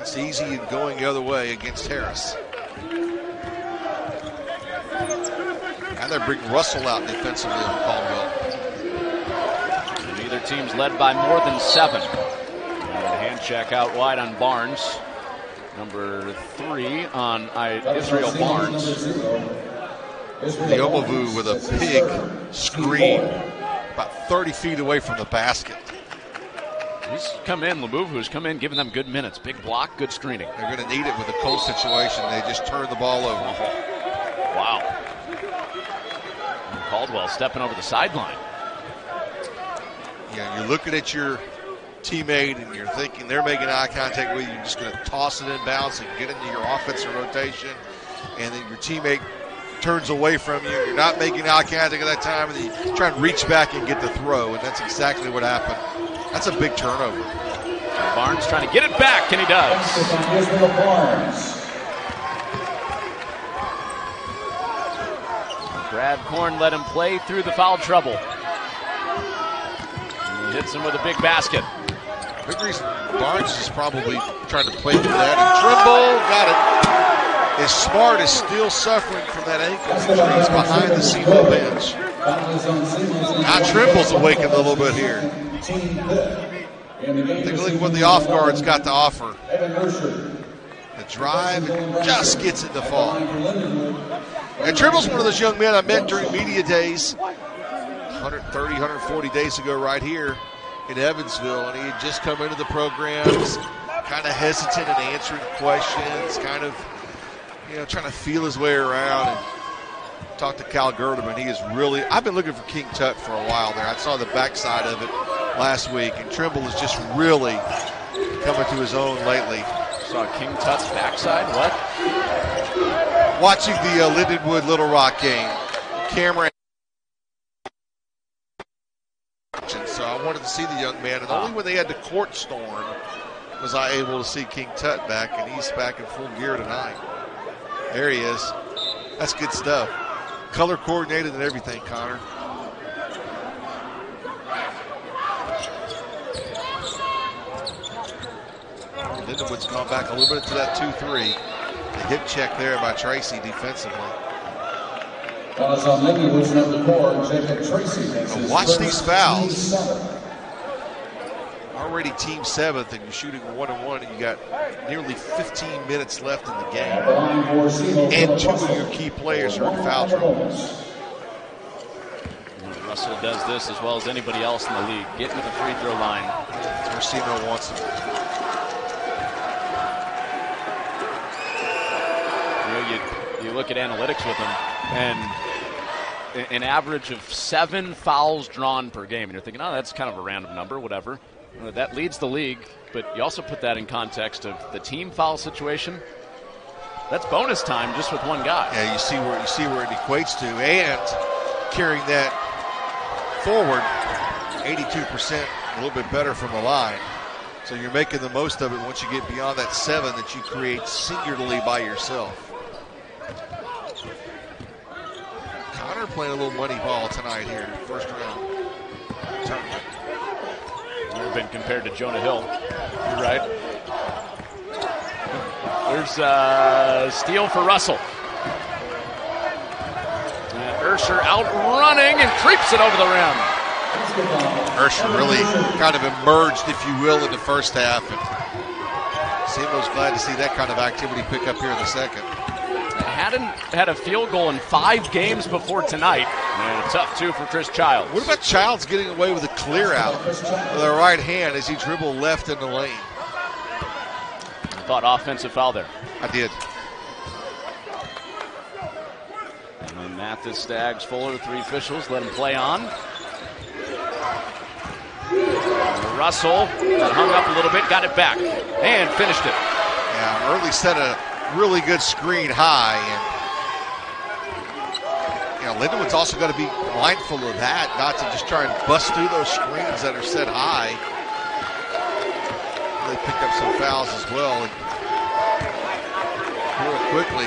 It's easy going the other way against Harris. And they bring Russell out defensively on Caldwell. Neither team's led by more than seven. And hand check out wide on Barnes. Number three on I, Israel Barnes. Lamuvu with a big screen about 30 feet away from the basket. He's come in, Lamuvu's come in, giving them good minutes. Big block, good screening. They're going to need it with a cold situation. They just turn the ball over. Wow. And Caldwell stepping over the sideline. Yeah, you're looking at your teammate and you're thinking they're making eye contact with you. You're just going to toss it in bounds and get into your offensive rotation. And then your teammate turns away from you. You're not making eye contact at that time. And you try and reach back and get the throw. And that's exactly what happened. That's a big turnover. Barnes trying to get it back, and he does. Brad Korn let him play through the foul trouble. And he hits him with a big basket. Big reason Barnes is probably trying to play through that. And Trimble got it. Smart is still suffering from that ankle injury. He's behind the SEMO bench. Now Trimble's awakened a little bit here. Take a look at what the off guard's got to offer. The drive just gets it to fall. And Trimble's one of those young men I met during media days 130, 140 days ago, right here in Evansville, and he had just come into the program, kind of hesitant in answering questions, kind of, you know, trying to feel his way around. And talk to Cal Gerdeman. He is really. I've been looking for King Tut for a while there. I saw the backside of it last week, and Trimble is just really coming to his own lately. Saw King Tut's backside. What? Watching the uh, Lindenwood Little Rock game, camera. So I wanted to see the young man, and only when they had the court storm was I able to see King Tut back, and he's back in full gear tonight. There he is. That's good stuff. Color coordinated and everything, Connor. Lindenwood's gone back a little bit to that 2-3. The hip check there by Tracy defensively. Watch these fouls. Already team seventh, and you're shooting one and one, and you got nearly 15 minutes left in the game. And two of your key players are in foul trouble. Russell does this as well as anybody else in the league. Getting to the free throw line. SEMO wants him. You, know, you, you look at analytics with him, and an average of seven fouls drawn per game. And you're thinking, oh, that's kind of a random number, whatever. That leads the league, but you also put that in context of the team foul situation. That's bonus time just with one guy. Yeah, you see where you see where it equates to, and carrying that forward, 82%, a little bit better from the line. So you're making the most of it once you get beyond that seven that you create singularly by yourself. Connor playing a little money ball tonight here, first round tournament. Never been compared to Jonah Hill. You're right. There's a uh, steal for Russell. And Ursher out running and creeps it over the rim. Ursher really kind of emerged, if you will, in the first half. And SEMO's glad to see that kind of activity pick up here in the second hadn't had a field goal in five games before tonight. And a tough two for Chris Childs. What about Childs getting away with a clear out with the right hand as he dribbled left in the lane? I thought offensive foul there. I did. And then Mathis, Staggs, Fuller, three officials, let him play on. Russell got hung up a little bit, got it back, and finished it. Yeah, Early set a really good screen high. And, you know, Lindenwood's also got to be mindful of that, not to just try and bust through those screens that are set high. They picked up some fouls as well. And real quickly,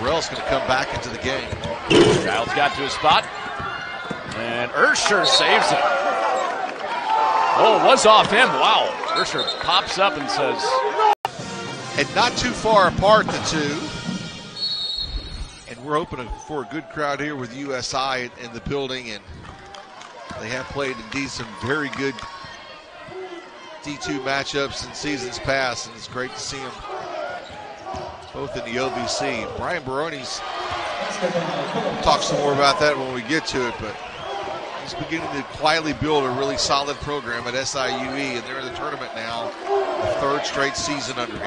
Burrell's going to come back into the game. Childs got to his spot. And Ursher saves it. Oh, it was off him. Wow. Ursher pops up and says, and not too far apart, the two. And we're hoping for a good crowd here with USI in the building, and they have played indeed some very good D2 matchups in seasons past, and it's great to see them both in the OVC. Brian Barone's talk some more about that when we get to it, but he's beginning to quietly build a really solid program at SIUE, and they're in the tournament now, the third straight season under him.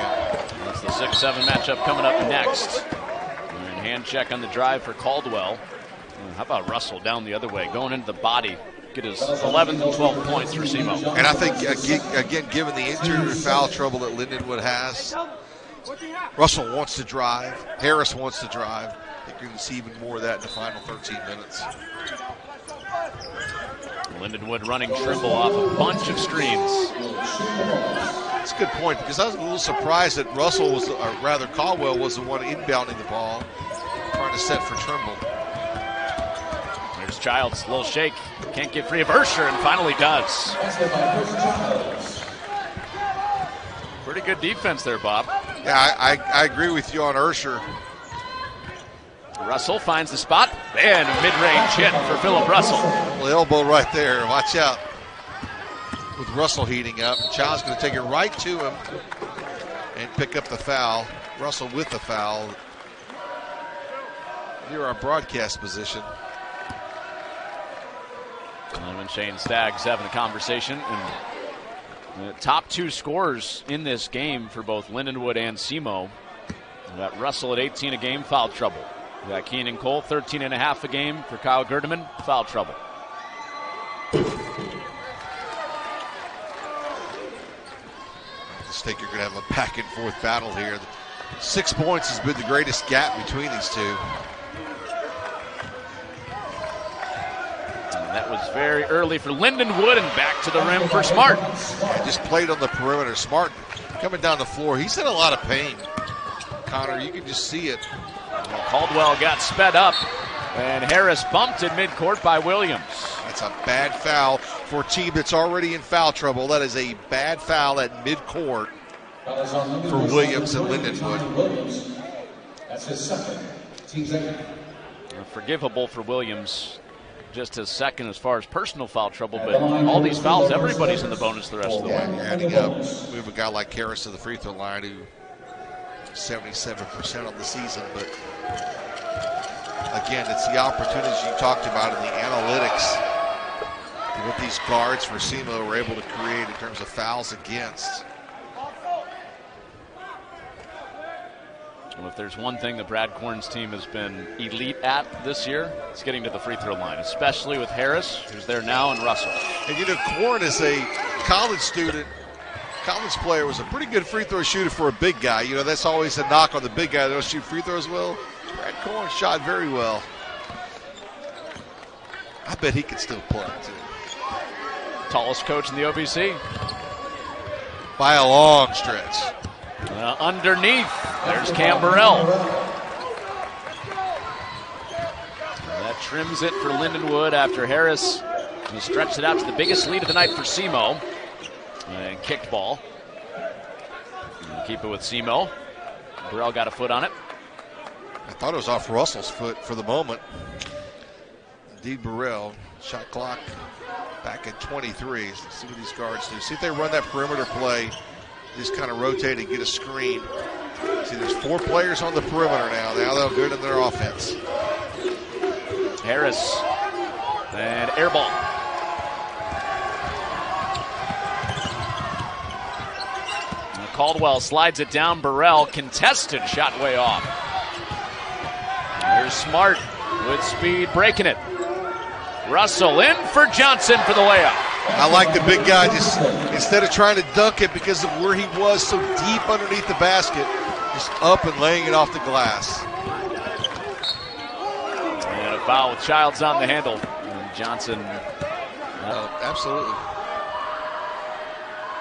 That's the 6 7 matchup coming up next. And hand check on the drive for Caldwell. And how about Russell down the other way, going into the body? Get his 11th and 12 points for SEMO. And I think, again, given the interior foul trouble that Lindenwood has, Russell wants to drive. Harris wants to drive. I think you're going to see even more of that in the final 13 minutes. Lindenwood running Trimble off a bunch of screens. That's a good point because I was a little surprised that Russell was, or rather Caldwell was the one inbounding the ball, trying to set for Trimble. There's Childs, a little shake, can't get free of Ursher, and finally does. Pretty good defense there, Bob. Yeah, I, I, I agree with you on Ursher. Russell finds the spot and a mid-range hit for Philip Russell. The elbow right there. Watch out. With Russell heating up, Child's going to take it right to him and pick up the foul. Russell with the foul near our broadcast position. And Shane Staggs having a conversation. And the top two scorers in this game for both Lindenwood and SEMO. Got Russell at 18 a game, foul trouble. Got Keenan Cole, 13 and a half a game for Kyle Gerdeman, foul trouble. I think you're going to have a back and forth battle here. Six points has been the greatest gap between these two. That was very early for Lindenwood and back to the rim for Smart. Yeah, just played on the perimeter. Smart coming down the floor. He's in a lot of pain. Connor, you can just see it. Caldwell got sped up, and Harris bumped in midcourt by Williams. That's a bad foul for a team that's already in foul trouble. That is a bad foul at midcourt for Williams and Lindenwood. That's his second. Team second. Forgivable for Williams just his second as far as personal foul trouble, but all these fouls, everybody's in the bonus the rest of the way. Yeah, adding up. We have a guy like Harris to the free throw line who 77% on the season, but again, it's the opportunities you talked about in the analytics what these guards for SEMO were able to create in terms of fouls against. Well, if there's one thing that Brad Korn's team has been elite at this year, it's getting to the free throw line, especially with Harris, who's there now, and Russell. And you know, Korn is a college student, college player, was a pretty good free throw shooter for a big guy. You know, that's always a knock on the big guy that don't shoot free throws well. Brad Korn shot very well. I bet he could still play, too. Tallest coach in the OVC. By a long stretch. Uh, underneath, there's Cam Burrell. That trims it for Lindenwood after Harris he stretched it out to the biggest lead of the night for SEMO. And kicked ball. And keep it with SEMO. Burrell got a foot on it. I thought it was off Russell's foot for the moment. Indeed, Burrell. Shot clock back at 23. Let's see what these guards do. See if they run that perimeter play just kind of rotate and get a screen. See, there's four players on the perimeter now. Now they'll go to their offense. Harris and air ball. Caldwell slides it down. Burrell contested shot way off. There's Smart with speed breaking it. Russell in for Johnson for the layup. I like the big guy just instead of trying to dunk it because of where he was so deep underneath the basket, just up and laying it off the glass. And a foul with Childs on the handle. And Johnson. Oh, absolutely.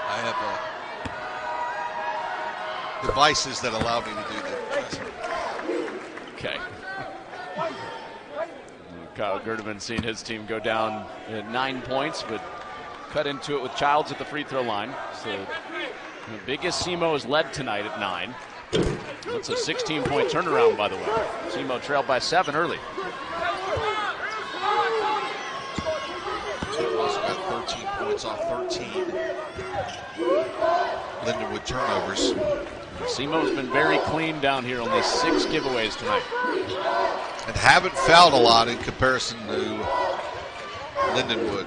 I have uh, devices that allow me to do that. Okay. Kyle Gerdeman seeing his team go down at nine points, but cut into it with Childs at the free throw line. So the biggest SEMO has led tonight at nine. That's a 16 point turnaround, by the way. SEMO trailed by seven early. Also got 13 points off 13 Lindenwood turnovers. SEMO's been very clean down here, only six giveaways tonight. And haven't fouled a lot in comparison to Lindenwood.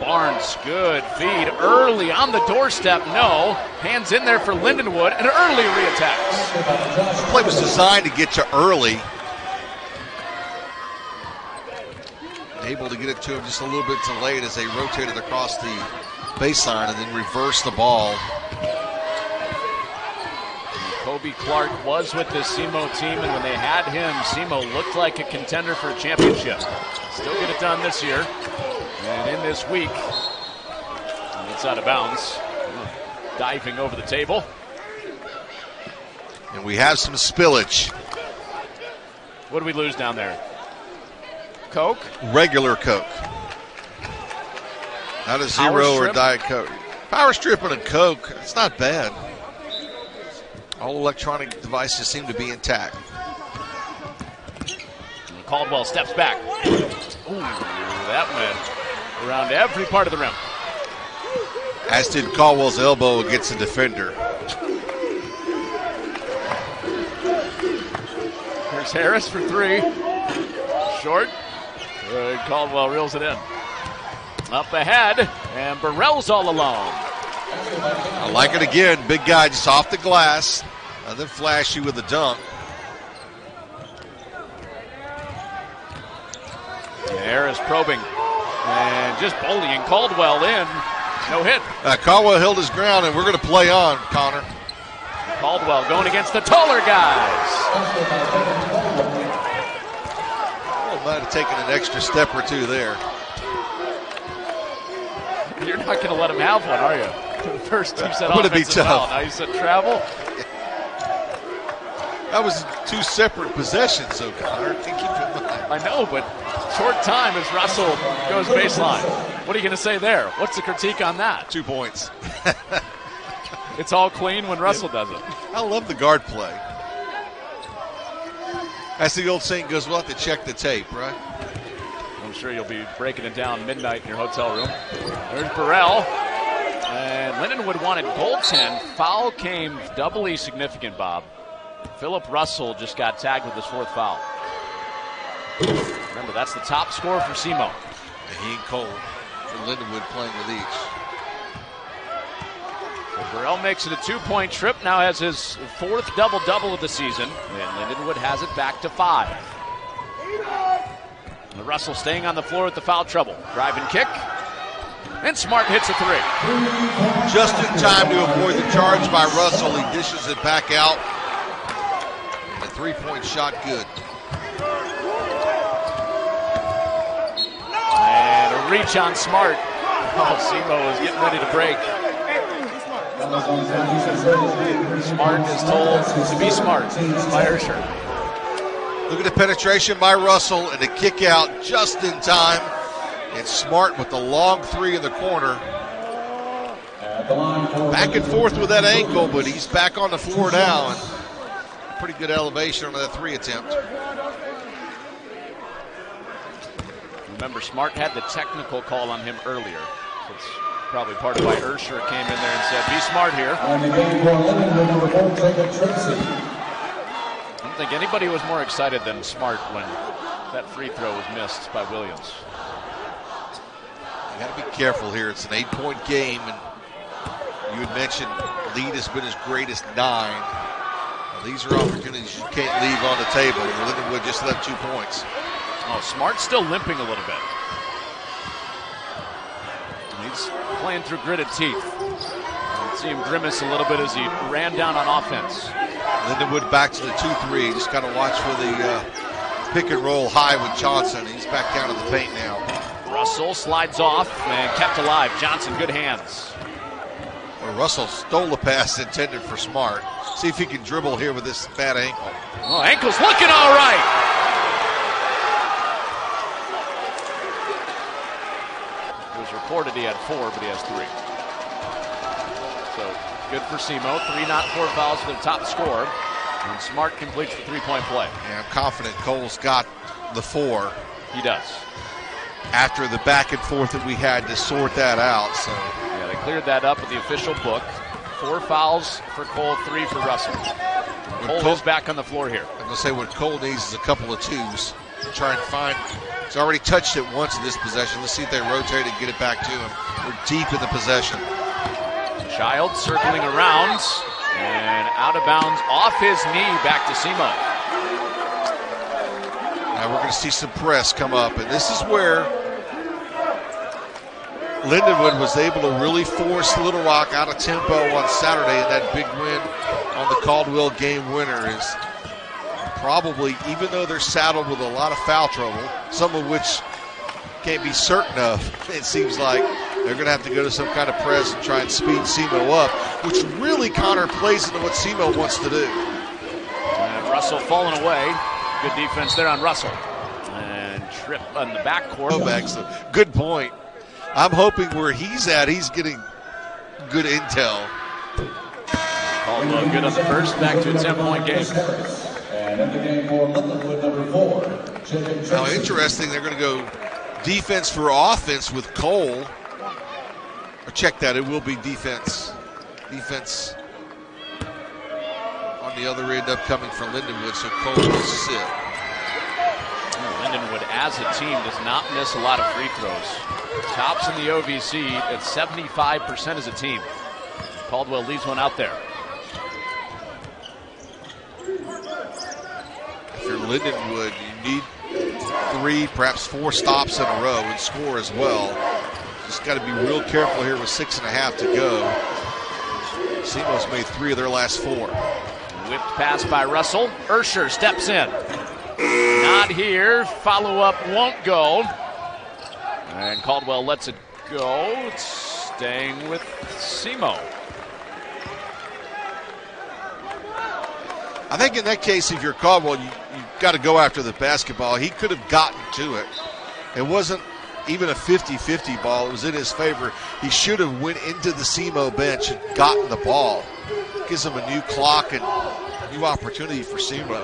Barnes, good feed early on the doorstep. No. Hands in there for Lindenwood, and an early reattack. The play was designed to get you early. Able to get it to him just a little bit too late as they rotated across the baseline and then reverse the ball. Kobe Clark was with the SEMO team, and when they had him, SEMO looked like a contender for a championship. Still get it done this year. And in this week, it's out of bounds. Diving over the table. And we have some spillage. What do we lose down there? Coke? Regular Coke. Not a zero or Diet Coke. Power stripping and a Coke, it's not bad. All electronic devices seem to be intact. Caldwell steps back. Ooh, that went around every part of the rim. As did Caldwell's elbow against the defender. Here's Harris for three. Short. Good. Caldwell reels it in. Up ahead, and Burrell's all alone. I like it again. Big guy just off the glass. And then flashy with a dunk. Harris probing. And just bullying Caldwell in. No hit. Uh, Caldwell held his ground, and we're going to play on, Connor. Caldwell going against the taller guys. Well, might have taken an extra step or two there. You're not going to let him have one, are you? First you said I'm gonna be tough. foul. Now you said travel. That was two separate possessions, though, Connor. Keep in. I know, but short time as Russell goes baseline. What are you going to say there? What's the critique on that? Two points. It's all clean when Russell does it. I love the guard play. As the old saying goes, we'll have to check the tape, right? I'm sure you'll be breaking it down midnight in your hotel room. There's Burrell. And Lindenwood wanted goaltend. Foul came doubly significant, Bob. Philip Russell just got tagged with his fourth foul. Remember, that's the top scorer for SEMO. He and Cole and Lindenwood playing with each. So Burrell makes it a two-point trip. Now has his fourth double-double of the season, and Lindenwood has it back to five. And Russell staying on the floor with the foul trouble. Drive and kick, and Smart hits a three. Just in time to avoid the charge by Russell. He dishes it back out. And a three point shot good. And a reach on Smart. Oh, SEMO is getting ready to break. Smart is told to be smart by Ursher. Look at the penetration by Russell and the kick out just in time. And Smart with the long three in the corner. Back and forth with that ankle, but he's back on the floor now. And pretty good elevation on that three attempt. Remember, Smart had the technical call on him earlier. It's probably part of why Ursher came in there and said, be smart here. Think anybody was more excited than Smart when that free throw was missed by Williams. You got to be careful here. It's an eight point game, and you had mentioned lead has been as great as nine. Well, these are opportunities you can't leave on the table. And Lindenwood just left two points. Oh, Smart's still limping a little bit. He's playing through gritted teeth. You see him grimace a little bit as he ran down on offense. Lindenwood back to the 2 3. Just got to watch for the uh, pick and roll high with Johnson. He's back down to the paint now. Russell slides off and kept alive. Johnson, good hands. Well, Russell stole the pass intended for Smart. See if he can dribble here with this bad ankle. Oh, ankle's looking all right. It was reported he had four, but he has three. Good for SEMO. Three, not four fouls for the top scorer. And Smart completes the three-point play. And I'm confident Cole's got the four He does. after the back and forth that we had to sort that out. So Yeah, they cleared that up with the official book. Four fouls for Cole, three for Russell. Cole Cole- is back on the floor here. I'm going to say what Cole needs is a couple of twos to try and find. He's already touched it once in this possession. Let's see if they rotate and get it back to him. We're deep in the possession. Child circling around and out of bounds off his knee back to SEMO. Now we're going to see some press come up, and this is where Lindenwood was able to really force Little Rock out of tempo on Saturday in that big win on the Caldwell game winner. Is probably, even though they're saddled with a lot of foul trouble, some of which can't be certain of, it seems like they're going to have to go to some kind of press and try and speed SEMO up, which really, Connor, plays into what SEMO wants to do. And Russell falling away. Good defense there on Russell. And trip on the backcourt. Oh, Novak, so good point. I'm hoping where he's at, he's getting good intel. Caldwell good on the first, back to a 10 point game. And in the game for Lindenwood, number four, Jacob Now, interesting, they're going to go defense for offense with Cole. Or check that, it will be defense. Defense on the other end up coming for Lindenwood, so Cole will sit. Lindenwood, as a team, does not miss a lot of free throws. Tops in the OVC at 75% as a team. Caldwell leaves one out there. If you're Lindenwood, you need three, perhaps four stops in a row and score as well. Just got to be real careful here with six and a half to go. SEMO's made three of their last four. Whipped pass by Russell. Ursher steps in. Not here. Follow up won't go. And Caldwell lets it go. It's staying with Simo. I think in that case, if you're Caldwell, you, you got to go after the basketball. He could have gotten to it. It wasn't even a 50-50 ball. It was in his favor. He should have went into the SEMO bench and gotten the ball. Gives him a new clock and new opportunity for SEMO.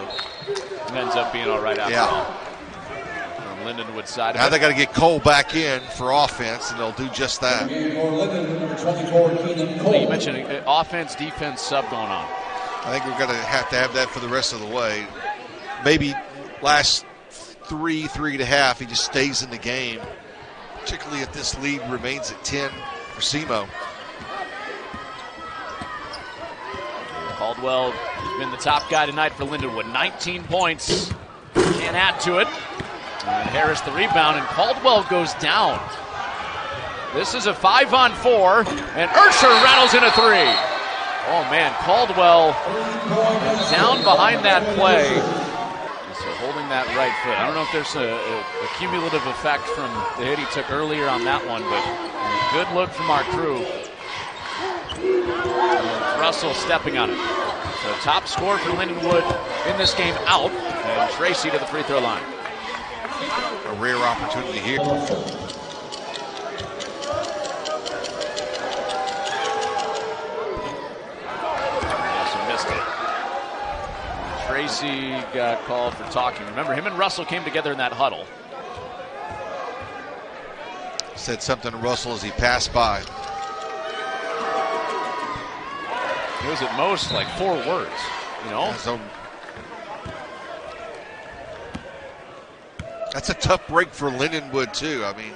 Ends up being all right after Yeah. all. From Lindenwood's side Now they it. got to get Cole back in for offense, and they'll do just that. Game for Lindenwood, number 24, Keenan Cole. You mentioned uh, offense, defense sub going on. I think we're going to have to have that for the rest of the way. Maybe last three, three and a half, he just stays in the game, particularly if this lead remains at 10 for SEMO. Caldwell has been the top guy tonight for Lindenwood. 19 points. Can't add to it. And Harris the rebound, and Caldwell goes down. This is a five on four, and Ursher rattles in a three. Oh man, Caldwell down behind that play. So holding that right foot. I don't know if there's a, a, cumulative effect from the hit he took earlier on that one, but good look from our crew. And Russell stepping on it. So top score for Lindenwood in this game out, and Tracy to the free throw line. A rare opportunity here. Tracy got called for talking. Remember, him and Russell came together in that huddle. Said something to Russell as he passed by. It was at most like four words, you know? So that's a tough break for Lindenwood, too. I mean,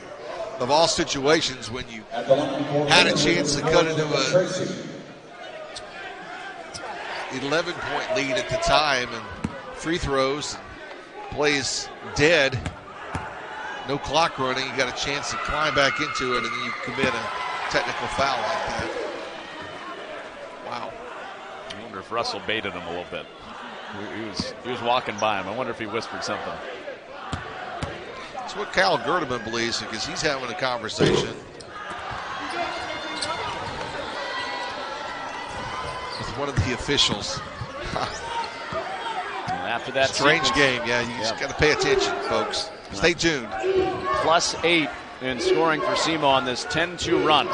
of all situations, when you At the line for Had a chance to cut into a-. 11 point lead at the time and free throws plays dead no clock running you got a chance to climb back into it and then you commit a technical foul like that wow I wonder if Russell baited him a little bit. He- He was he was walking by him. I wonder if he whispered something. that's what cal Gerdeman believes because he's having a conversation one of the officials after that strange sequence, game yeah you just got to pay attention folks stay tuned plus eight in scoring for SEMO on this 10-2 run.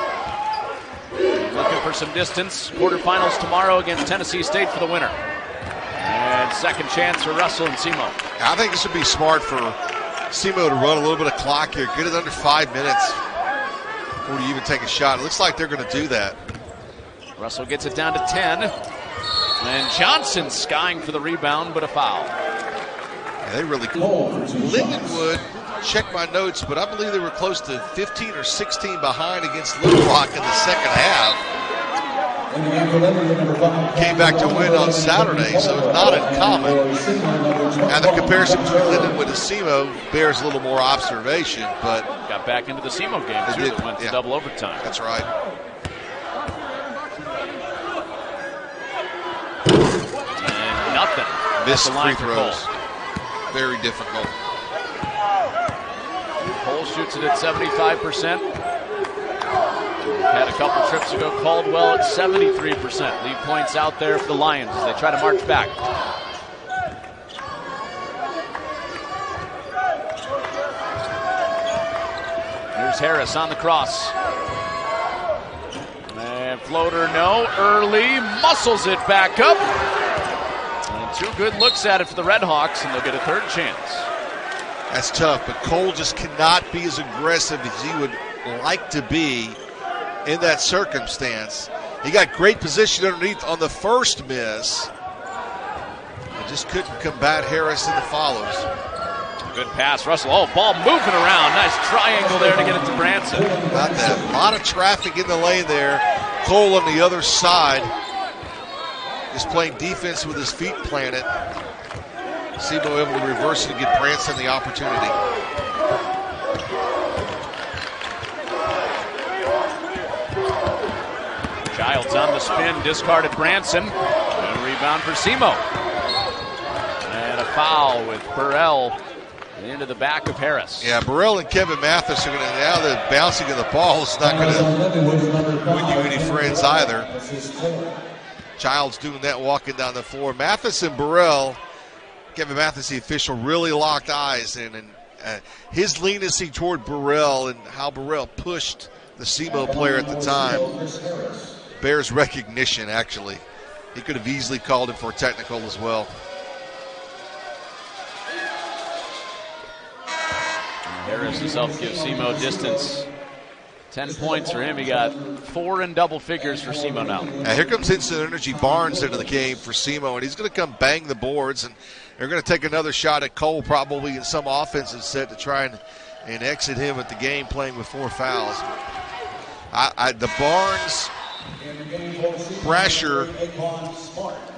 Looking for some distance. Quarterfinals tomorrow against Tennessee State for the winner. And second chance for Russell and SEMO. I think this would be smart for SEMO to run a little bit of clock here, get it under five minutes before you even take a shot. It looks like they're going to do that. Russell gets it down to 10. And Johnson skying for the rebound, but a foul. Yeah, they really. Cole for two shots. Lindenwood, check my notes, but I believe they were close to 15 or 16 behind against Little Rock in the second half. In the game for Lindenwood, number five, Came back to win on Saturday, so it's not uncommon. And the comparison between Lindenwood and SEMO bears a little more observation, but Got back into the SEMO game, They too, did, that went to yeah. double overtime. that's right. And nothing. Missed free throws. Very difficult. Cole shoots it at 75%. Had a couple trips ago. Caldwell at 73%. Lead points out there for the Lions as they try to march back. Here's Harris on the cross. And Floater, no. Early muscles it back up. Two good looks at it for the Red Hawks, and they'll get a third chance. That's tough, but Cole just cannot be as aggressive as he would like to be in that circumstance. He got great position underneath on the first miss. I just couldn't combat Harris in the follows. Good pass, Russell. Oh, ball moving around. Nice triangle there to get it to Branson. About that. A lot of traffic in the lane there. Cole on the other side is playing defense with his feet planted. SEMO able to reverse it and get Branson the opportunity. Childs on the spin, discarded Branson. And a rebound for Semo. And a foul with Burrell into the back of Harris. Yeah, Burrell and Kevin Mathis are going to, now the bouncing of the ball is not going to win you any friends either. Childs doing that walking down the floor. Mathis and Burrell, Kevin Mathis, the official, really locked eyes in, and uh, his leniency toward Burrell and how Burrell pushed the SEMO player at the time bears recognition, actually. He could have easily called him for a technical as well. Harris himself gives Semo distance. 10 points for him. He got four in double figures for Semo now. now. Here comes Instant Energy Barnes into the game for Semo, and he's going to come bang the boards, and they're going to take another shot at Cole probably in some offensive set to try and, and exit him at the game playing with four fouls. I, I, the Barnes, Brasher,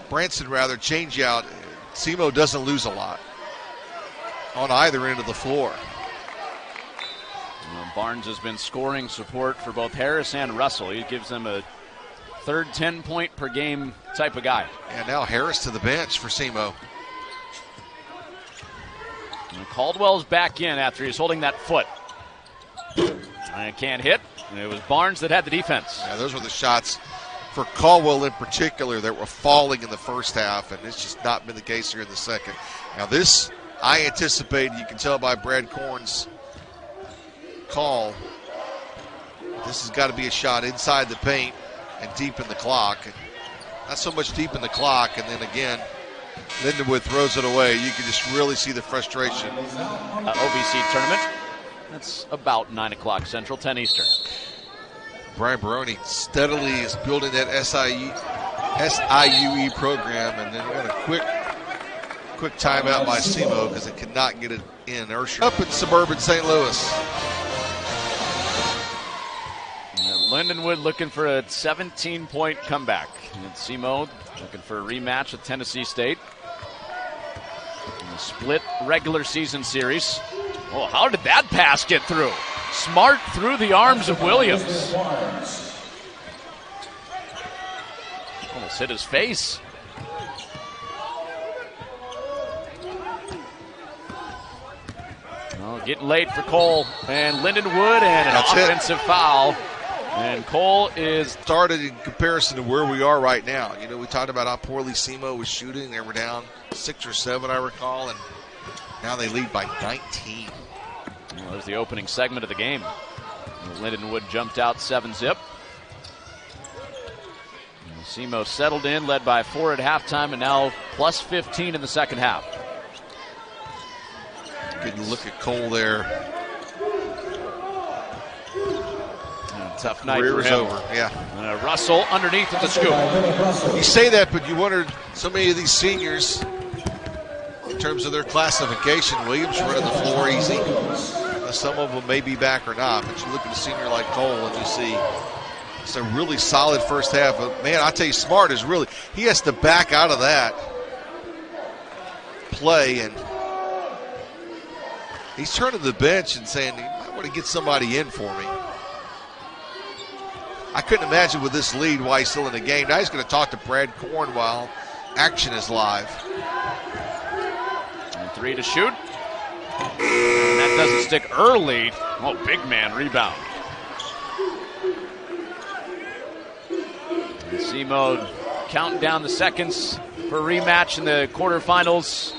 Branson rather, change out. Semo doesn't lose a lot on either end of the floor. Barnes has been scoring support for both Harris and Russell. He gives them a third 10 point per game type of guy. And now Harris to the bench for Semo. And Caldwell's back in after he's holding that foot. And can't hit. And it was Barnes that had the defense. Yeah, those were the shots for Caldwell in particular that were falling in the first half, and it's just not been the case here in the second. Now, this I anticipate, you can tell by Brad Korn's call, this has got to be a shot inside the paint and deep in the clock. Not so much deep in the clock, and then again, Lindenwood throws it away. You can just really see the frustration. Uh, OVC tournament. That's about 9 o'clock Central, 10 Eastern. Brian Barone steadily is building that SIU, SIUE program, and then we got a quick quick timeout by SEMO because it could not get it in inertia. Up in suburban St. Louis. Lindenwood looking for a 17 point comeback. And SEMO looking for a rematch with Tennessee State. Split regular season series. Oh, how did that pass get through? Smart through the arms of Williams. Almost hit his face. Well, getting late for Cole and Lindenwood and an That's it. offensive foul. And Cole is Started in comparison to where we are right now. You know, we talked about how poorly SEMO was shooting. They were down six or seven, I recall, and now they lead by 19. Well, that was the opening segment of the game. Lindenwood jumped out seven zip. Semo settled in, led by four at halftime, and now plus 15 in the second half. Good look at Cole there. And a tough night Career is over. Yeah. Uh, Russell underneath at the scoop. You say that, but you wondered so many of these seniors, in terms of their classification, Williams running the floor easy. Some of them may be back or not, but you look at a senior like Cole and you see it's a really solid first half. But man, I tell you, Smart is really he has to back out of that play and he's turning to the bench and saying, I want to get somebody in for me. I couldn't imagine with this lead why he's still in the game. Now he's going to talk to Brad Korn while action is live. And three to shoot. And that doesn't stick early. Oh, big man rebound. And Semo counting down the seconds for rematch in the quarterfinals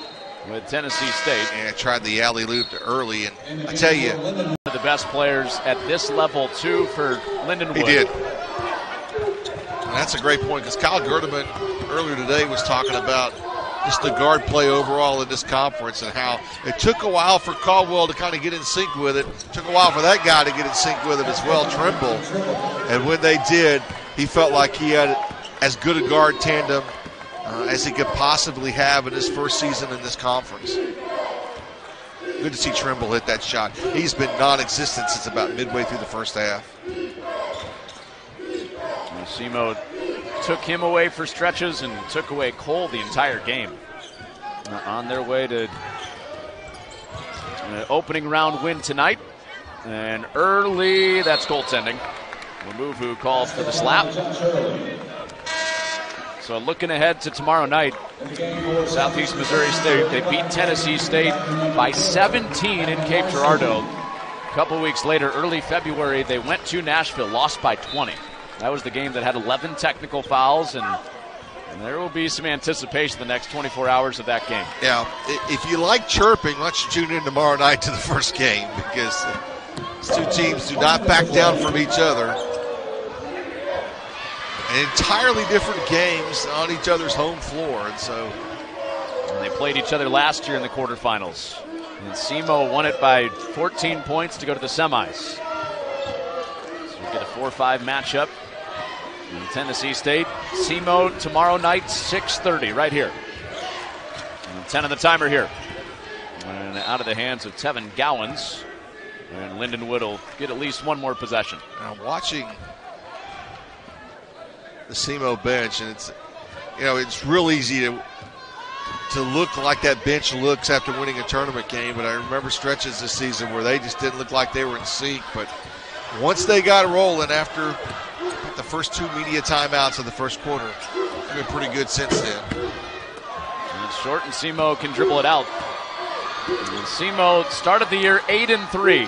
with Tennessee State. And tried the alley loop early, and I tell you, One of the best players at this level, too, for Lindenwood. he did. That's a great point because Kyle Gerdeman earlier today was talking about just the guard play overall in this conference and how it took a while for Caldwell to kind of get in sync with it. it. Took a while for that guy to get in sync with it as well, Trimble. And when they did, he felt like he had as good a guard tandem uh, as he could possibly have in his first season in this conference. Good to see Trimble hit that shot. He's been non existent since about midway through the first half. Semo took him away for stretches and took away Cole the entire game. Uh, on their way to an opening round win tonight. And early, that's goaltending. who called for the slap. So looking ahead to tomorrow night, Southeast Missouri State, they beat Tennessee State by 17 in Cape Girardeau. A couple weeks later, early February, they went to Nashville, lost by 20. That was the game that had 11 technical fouls, and, and there will be some anticipation the next 24 hours of that game. Yeah, if you like chirping, why don't you tune in tomorrow night to the first game because these two teams do not back down from each other. Entirely different games on each other's home floor, and so. And they played each other last year in the quarterfinals. And SEMO won it by 14 points to go to the semis. So we get a 4 5 matchup in Tennessee State. SEMO tomorrow night, 6.30, right here. And 10 on the timer here. And out of the hands of Tevin Gowans. And Lindenwood will get at least one more possession. Now watching the SEMO bench, and it's you know it's real easy to to look like that bench looks after winning a tournament game. But I remember stretches this season where they just didn't look like they were in sync. But once they got rolling after the first two media timeouts of the first quarter. It's been pretty good since then. And short, and SEMO can dribble it out. SEMO started the year eight and three.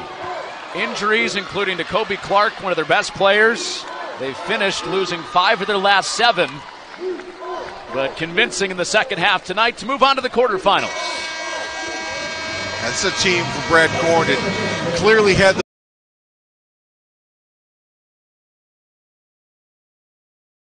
Injuries, including to Kobe Clark, one of their best players. They finished losing five of their last seven, but convincing in the second half tonight to move on to the quarterfinals. That's a team for Brad Korn that clearly had the